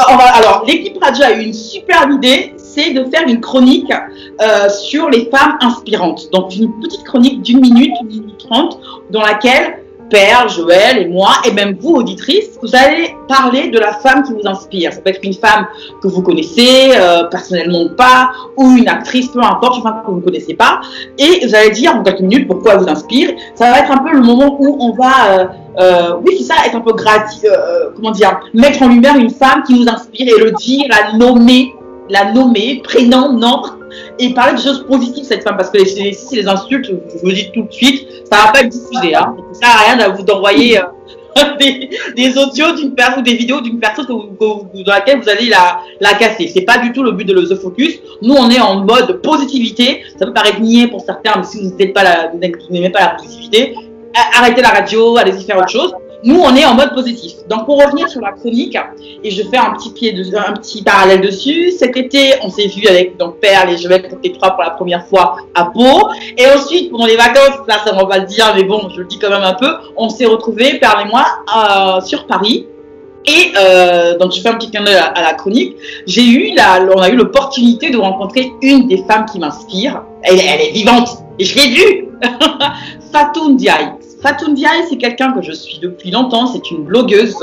alors, l'équipe radio a eu une super idée, c'est de faire une chronique euh, sur les femmes inspirantes. Donc, une petite chronique d'une minute, une minute trente, dans laquelle Père, Joël et moi, et même vous, auditrices, vous allez parler de la femme qui vous inspire. Ça peut être une femme que vous connaissez, euh, personnellement ou pas, ou une actrice, peu importe, femme que vous ne connaissez pas. Et vous allez dire en quelques minutes pourquoi elle vous inspire. Ça va être un peu le moment où on va, euh, euh, oui, c'est ça, être un peu gratis, comment dire, mettre en lumière une femme qui nous inspire et le dire, la nommer, la nommer, prénom, nom, et parler de choses positives cette femme. Parce que si c'est les insultes, je vous dis tout de suite, ça va pas être diffusé. Hein. Ça sert à rien de vous d'envoyer euh, des, audios d'une personne ou des vidéos d'une personne dans laquelle vous allez la, la casser. C'est pas du tout le but de le The Focus. Nous, on est en mode positivité. Ça peut paraître niais pour certains, mais si vous n'aimez pas la, n'aimez pas la positivité, arrêtez la radio, allez-y faire autre chose. Nous, on est en mode positif. Donc, pour revenir sur la chronique, et je fais un petit un petit parallèle dessus. Cet été, on s'est vu avec donc Père et Joël les trois pour la première fois à Pau. Et ensuite, pendant les vacances, là, ça on va le dire, mais bon, je le dis quand même un peu, on s'est retrouvés, Père et moi, euh, sur Paris. Et euh, donc je fais un petit clin d'œil à, la chronique. J'ai eu la, on a eu l'opportunité de rencontrer une des femmes qui m'inspire. Elle, elle, est vivante et je l'ai vue. Fatou Ndiaye. Fatou Ndiaye, c'est quelqu'un que je suis depuis longtemps. C'est une blogueuse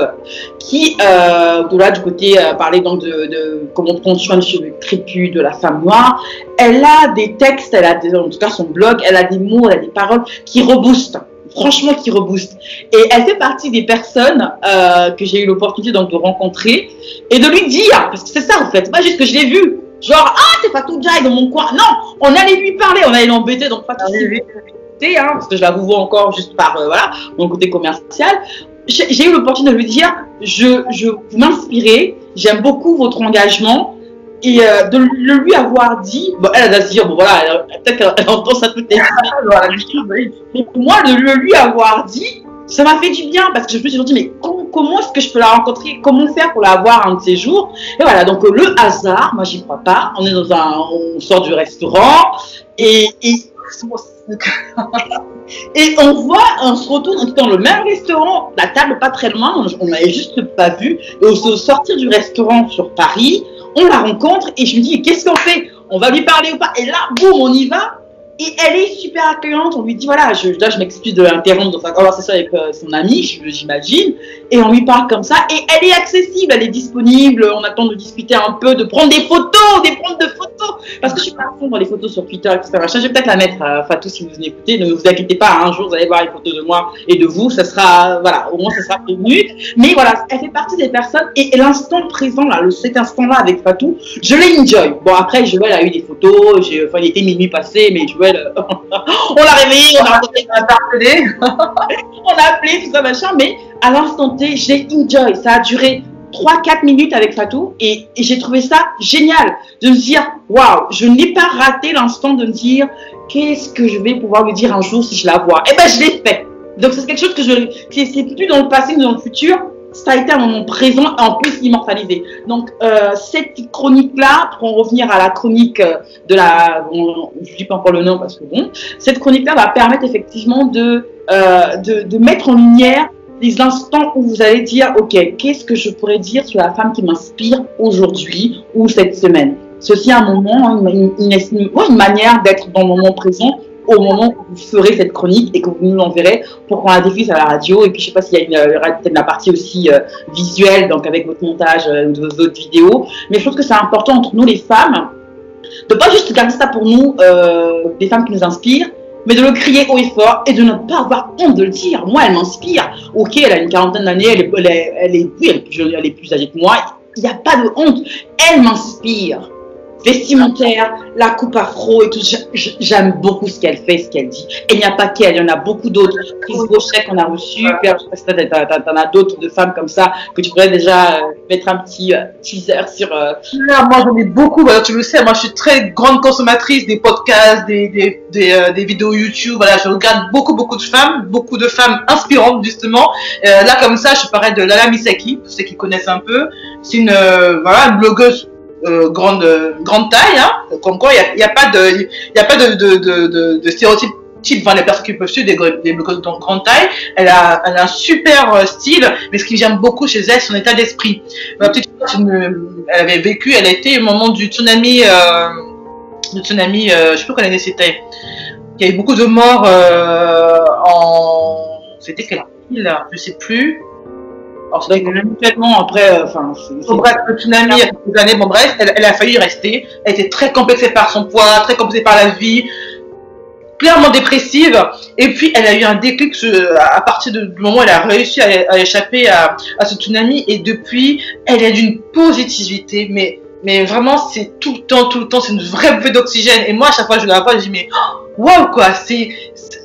qui, euh, de là du côté, euh, parlait donc de, de comment soin le crépus de la femme noire. Elle a des textes, elle a des, en tout cas son blog, elle a des mots, elle a des paroles qui reboostent franchement qui rebooste. Et elle fait partie des personnes euh, que j'ai eu l'opportunité donc de rencontrer et de lui dire, parce que c'est ça en fait, pas juste que je l'ai vu, genre ah c'est Fatou Ndiaye dans mon coin, non, on allait lui parler, on allait l'embêter donc Fatou Hein, parce que je la vous encore juste par euh, voilà, mon côté commercial. J'ai eu l'opportunité de lui dire je, je vous m'inspirez, j'aime beaucoup votre engagement. Et euh, de le lui avoir dit, bon, elle a se dire, bon voilà, peut-être qu'elle entend ça toutes les Mais moi, de le lui avoir dit, ça m'a fait du bien parce que je me suis dit, mais comment, est-ce que je peux la rencontrer? Comment faire pour la voir un de ces jours? Et voilà, donc le hasard, moi j'y crois pas. On est dans un, on sort du restaurant et, et et on voit, on se retrouve dans le même restaurant, la table pas très loin, on n'avait juste pas vu. Et au sortir du restaurant sur Paris, on la rencontre et je me dis, qu'est-ce qu'on fait? On va lui parler ou pas? Et là, boum, on y va. Et elle est super accueillante. On lui dit voilà, je, là je m'excuse de l'interrompre dans sa conversation avec euh, son ami, j'imagine. Et on lui parle comme ça. Et elle est accessible, elle est disponible. On attend de discuter un peu, de prendre des photos, des prendre de photos. Parce que je suis pas à fond dans les photos sur Twitter, etc. Je vais peut-être la mettre, à Fatou, si vous écoutez. Ne vous inquiétez pas, un jour vous allez voir les photos de moi et de vous. Ça sera, voilà, au moins ça sera prévenu. Mais voilà, elle fait partie des personnes. Et, l'instant présent, là, cet instant-là avec Fatou, je l'ai. Bon, après, Joël a eu des photos. Enfin, il était minuit passé, mais je on l'a réveillé, on a appelé, on a appelé, tout ça, machin, mais à l'instant T, j'ai enjoy. Ça a duré 3-4 minutes avec Fatou et, j'ai trouvé ça génial de me dire, waouh, je n'ai pas raté l'instant de me dire, qu'est-ce que je vais pouvoir lui dire un jour si je la vois. Eh ben, je l'ai fait. Donc, c'est quelque chose que je, c'est plus dans le passé, mais dans le futur ça a été un moment présent et en plus immortalisé. Donc euh, cette chronique-là, pour en revenir à la chronique euh, de la, je ne dis pas encore le nom parce que bon, cette chronique-là va permettre effectivement de, euh, de, de mettre en lumière les instants où vous allez dire, ok, qu'est-ce que je pourrais dire sur la femme qui m'inspire aujourd'hui ou cette semaine? Ceci est un moment, une manière d'être dans le moment présent au moment où vous ferez cette chronique et que vous nous l'enverrez pour qu'on la diffuse à la radio. Et puis, je sais pas s'il y a une, une, la partie aussi euh, visuelle, donc avec votre montage euh, de votre vidéo. Mais je pense que c'est important entre nous, les femmes, de pas juste garder ça pour nous, euh, des femmes qui nous inspirent, mais de le crier haut et fort et de ne pas avoir honte de le dire. Moi, elle m'inspire. Ok, elle a une quarantaine d'années, elle est, elle est, oui, elle elle est plus âgée que moi. Il n'y a pas de honte. Elle m'inspire vestimentaire, la coupe afro et tout. J'aime beaucoup ce qu'elle fait, ce qu'elle dit. Et il n'y a pas qu'elle, il y en a beaucoup d'autres. Chris Gauchet qu'on a reçu, t'en as d'autres de femmes comme ça que tu pourrais déjà euh, mettre un petit euh, teaser sur. Euh... moi j'en ai beaucoup, tu le sais, moi je suis très grande consommatrice des podcasts, des, des, des, euh, des, vidéos YouTube, voilà, je regarde beaucoup beaucoup de femmes, beaucoup de femmes inspirantes justement. là comme ça, je parlais de Lala Misaki, pour ceux qui connaissent un peu. C'est une, voilà, une blogueuse euh, grande grande taille, hein, comme quoi il n'y a, pas de il a pas de, de, de, de stéréotype type les personnes qui peuvent suivre des, des blogueuses de grande taille. Elle a, un super euh, style, mais ce qui vient beaucoup chez elle, son état d'esprit. petite elle avait vécu, elle a été au moment du tsunami, euh, du tsunami, euh, je sais plus quelle année c'était. Il y a eu beaucoup de morts euh, en, c'était quelle île, je sais plus. Alors, c'est tellement après, euh, enfin, le tsunami, il y a quelques années, bon, bref, elle, elle, a failli rester. Elle était très complexée par son poids, très complexée par la vie, clairement dépressive. Et puis, elle a eu un déclic à partir du moment où elle a réussi à, à échapper à, à, ce tsunami. Et depuis, elle est d'une positivité, mais, mais vraiment, c'est tout le temps, tout le temps, c'est une vraie bouffée d'oxygène. Et moi, à chaque fois que je la vois, je dis, mais waouh, quoi, c'est,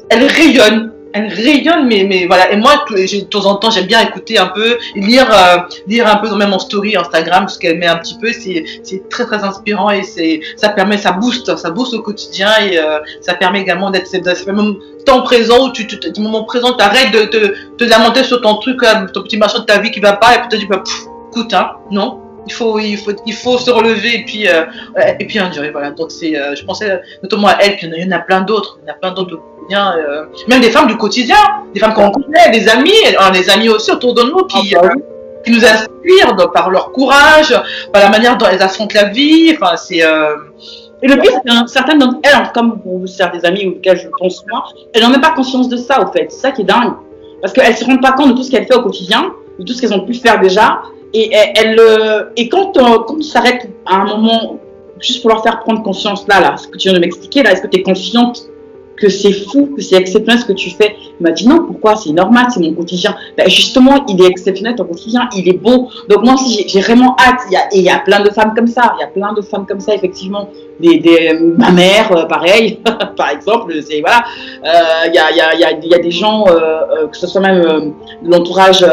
elle rayonne elle rayonne, mais, voilà. Et moi, de temps en temps, j'aime bien écouter un peu, lire, euh, lire un peu même en story Instagram, ce qu'elle met un petit peu. C'est, très très inspirant et ça permet, ça booste, ça booste au quotidien et euh, ça permet également d'être, même temps présent où tu, tu, du moment présent, t'arrêtes de te, te lamenter sur ton truc, ton petit machin de ta vie qui va pas et puis tu dis, bah, écoute, hein, non, il faut, il faut, il faut se relever et puis, euh, et puis endurer. Voilà. Donc euh, je pensais notamment à elle, puis il y en a, plein d'autres, il y en a plein d'autres bien, euh, même des femmes du quotidien, des femmes qu'on connaît, des amis, des amis aussi autour de nous qui, ah, bah qui nous inspirent par leur courage, par la manière dont elles affrontent la vie. Enfin, c'est et le pire, c'est que certaines d'entre elles, comme pour des amis auxquels je pense moi, elles n'ont même pas conscience de ça, au fait. C'est ça qui est dingue. Parce qu'elles ne se rendent pas compte de tout ce qu'elles font au quotidien, de tout ce qu'elles ont pu faire déjà. Et, elle, et quand, euh, quand tu s'arrêtes à un moment, juste pour leur faire prendre conscience, là, là, ce que tu viens de m'expliquer, là, est-ce que tu es consciente que c'est fou, que c'est exceptionnel ce que tu fais. M'a dit non, pourquoi C'est normal, c'est mon quotidien. Ben, justement, il est exceptionnel ton quotidien, il est beau. Donc moi aussi, j'ai vraiment hâte. Il y, a, et il y a plein de femmes comme ça, il y a plein de femmes comme ça, effectivement. Des ma mère, euh, pareil, par exemple, voilà. Euh, il y, a, des gens, euh, que ce soit même l'entourage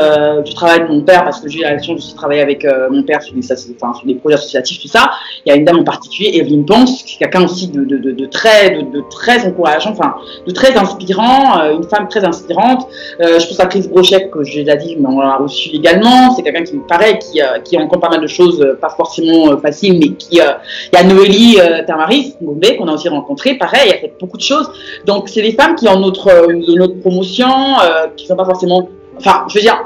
du travail de mon père, parce que j'ai la chance de travailler avec mon père sur des, projets associatifs, tout ça. Il y a une dame en particulier, Evelyne Ponce, qui est quelqu'un aussi de, très, de, très encourageant enfin, de très inspirant, euh, une femme très inspirante. Euh, je pense à Chris Brochet, que j'ai déjà dit, mais on l'a reçu également. C'est quelqu'un qui me paraît, qui, euh, qui encore pas mal de choses, pas forcément faciles, mais qui. Il y a Noélie Tamaris, qu'on a aussi rencontré, pareil, elle fait beaucoup de choses. Donc, c'est des femmes qui ont notre, notre promotion, qui sont pas forcément. Enfin, je veux dire,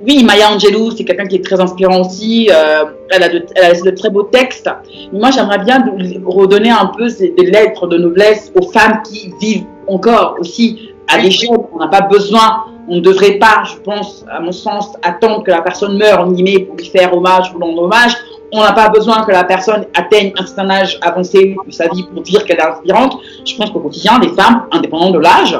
oui, Maya Angelou, c'est quelqu'un qui est très inspirant aussi. Euh, elle, a de, elle, a de, très beaux textes. moi, j'aimerais bien redonner un peu des lettres de noblesse aux femmes qui vivent encore aussi à l'échelle. On n'a pas besoin, on ne devrait pas, je pense, à mon sens, attendre que la personne meure, en guillemets, pour lui faire hommage ou rendre hommage. On n'a pas besoin que la personne atteigne un certain âge avancé de sa vie pour dire qu'elle est inspirante. Je pense qu'au quotidien, les femmes, indépendamment de l'âge,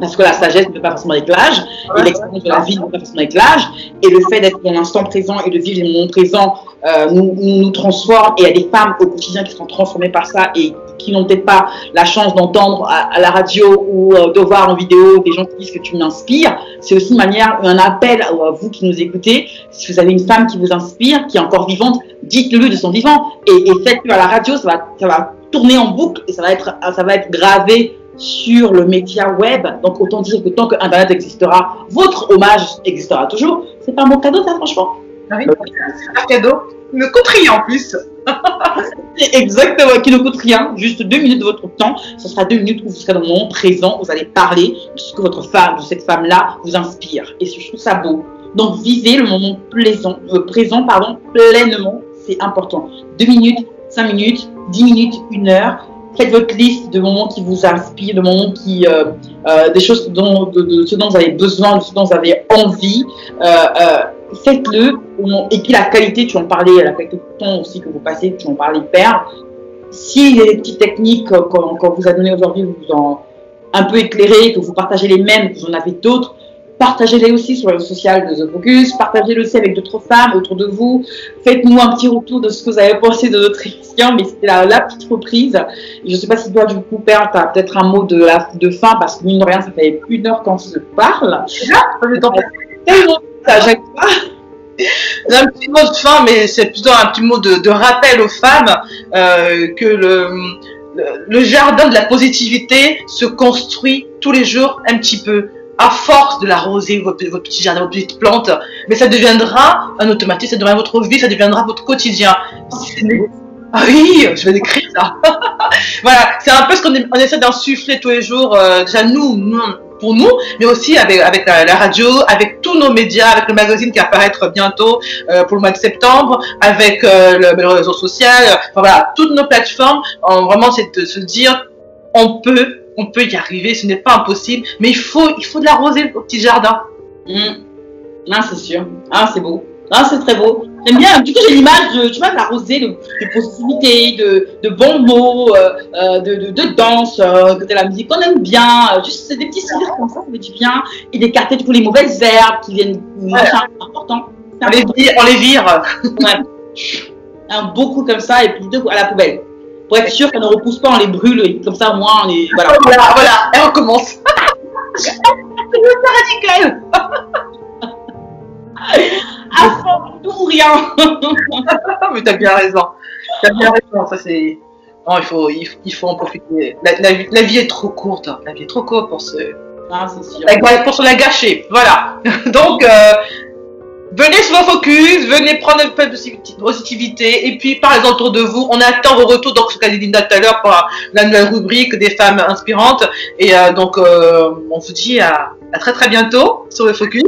parce que la sagesse ne peut pas forcément avec l'âge, et l'expérience de la vie ne peut pas forcément avec l'âge, et le fait d'être dans l'instant présent et de vivre le moment présent euh, nous, nous, transforme, et il y a des femmes au quotidien qui sont transformées par ça et qui n'ont peut-être pas la chance d'entendre à, la radio ou euh, de voir en vidéo des gens qui disent que tu m'inspires. C'est aussi une manière, un appel à vous qui nous écoutez. Si vous avez une femme qui vous inspire, qui est encore vivante, dites-le de son vivant et, faites-le à la radio, ça va, ça va tourner en boucle et ça va être, ça va être gravé sur le média web. Donc autant dire que tant que Internet existera, votre hommage existera toujours. C'est pas mon cadeau, ça, franchement. Ah c'est un cadeau. Coûte rien en plus. Exactement, qui ne coûte rien. Juste deux minutes de votre temps. Ce sera deux minutes où vous serez dans le moment présent. Vous allez parler de ce que votre femme, de cette femme-là, vous inspire. Et je trouve ça beau. Donc vivez le moment euh, présent pardon, pleinement. C'est important. Deux minutes, cinq minutes, dix minutes, une heure faites votre liste de moments qui vous inspirent, de moments qui, euh, euh, des choses dont, de, ce dont vous avez besoin, de ce dont vous avez envie. Euh, faites-le. Et puis la qualité, tu en parlais, la qualité de temps aussi que vous passez, tu en parlais, Père. S'il y a des petites techniques qu'on vous a données aujourd'hui, vous en un peu éclairées, que vous partagez les mêmes, que vous en avez d'autres, Partagez-les aussi sur le social de The Focus, partagez-le aussi avec d'autres femmes autour de vous. Faites-nous un petit retour de ce que vous avez pensé de notre émission, mais c'était la, petite reprise. je ne sais pas si toi, du coup, Père, tu as peut-être un mot de, la, de fin, parce que mine de rien, ça fait une heure qu'on se parle. Tellement un petit mot de fin, mais c'est plutôt un petit mot de, rappel aux femmes euh, que le, le, jardin de la positivité se construit tous les jours un petit peu à force de l'arroser, votre, votre petit jardin, votre petite plante, mais ça deviendra un automatisme, ça deviendra votre vie, ça deviendra votre quotidien. Ah oui, je vais décrire ça. voilà, c'est un peu ce qu'on on essaie d'insuffler tous les jours, euh, déjà nous, nous, nous, mais aussi avec, avec la, radio, avec tous nos médias, avec le magazine qui apparaître bientôt euh, pour le mois de septembre, avec euh, le, réseau social, enfin voilà, toutes nos plateformes, vraiment c'est de se dire, on peut on peut y arriver, ce n'est pas impossible, mais il faut, il faut de l'arroser au petit jardin. Mmh. Ah, c'est sûr. Ah, c'est beau. Ah, c'est très beau. J'aime bien. Du coup, j'ai l'image de, tu vois, de la rosée, de, de positivité, de, de bons mots, euh, euh de, de, de, danse, euh, de la musique qu'on aime bien. Juste des petits sourires comme ça, ça fait du bien. Et d'écarter du coup les mauvaises herbes qui viennent. Machin, c'est important. On les vire. On les vire. ouais. Un beau coup comme ça et puis deux à la poubelle. Pour être sûr qu'elle ne repousse pas, on les brûle. Et comme ça, au moins, on les. Voilà. Voilà, voilà. Et on commence. c'est radical. à fond, tout ou rien. Mais t'as bien raison. T'as bien raison. Ça, c'est. Non, il faut, il faut, il faut en profiter. La, la, la, vie est trop courte. Hein. La vie est trop courte pour se. Ah, c'est sûr. La, pour se la gâcher. Voilà. Donc, euh, venez sur vos focus, venez prendre un peu de positivité et puis parlez autour de vous. On attend vos retours, donc ce qu'a dit Linda tout à l'heure pour la nouvelle rubrique des femmes inspirantes. Et euh, donc, euh, on vous dit à, très très bientôt sur le focus.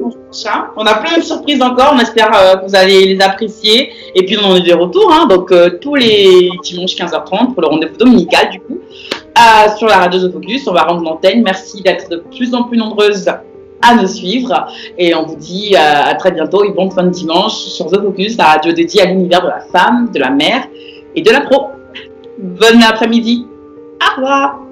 On a plein de surprises encore. On espère euh, que vous allez les apprécier. Et puis, on a des retours. Hein, donc, tous les dimanches 15h30 pour le rendez-vous dominical, du coup, sur la radio de Focus. On va rendre l'antenne. Merci d'être de plus en plus nombreuses à nous suivre. Et on vous dit à, à très bientôt et bon fin de dimanche sur The Focus, la radio dédiée à l'univers de la femme, de la mère et de la pro. Bon après-midi. Au revoir.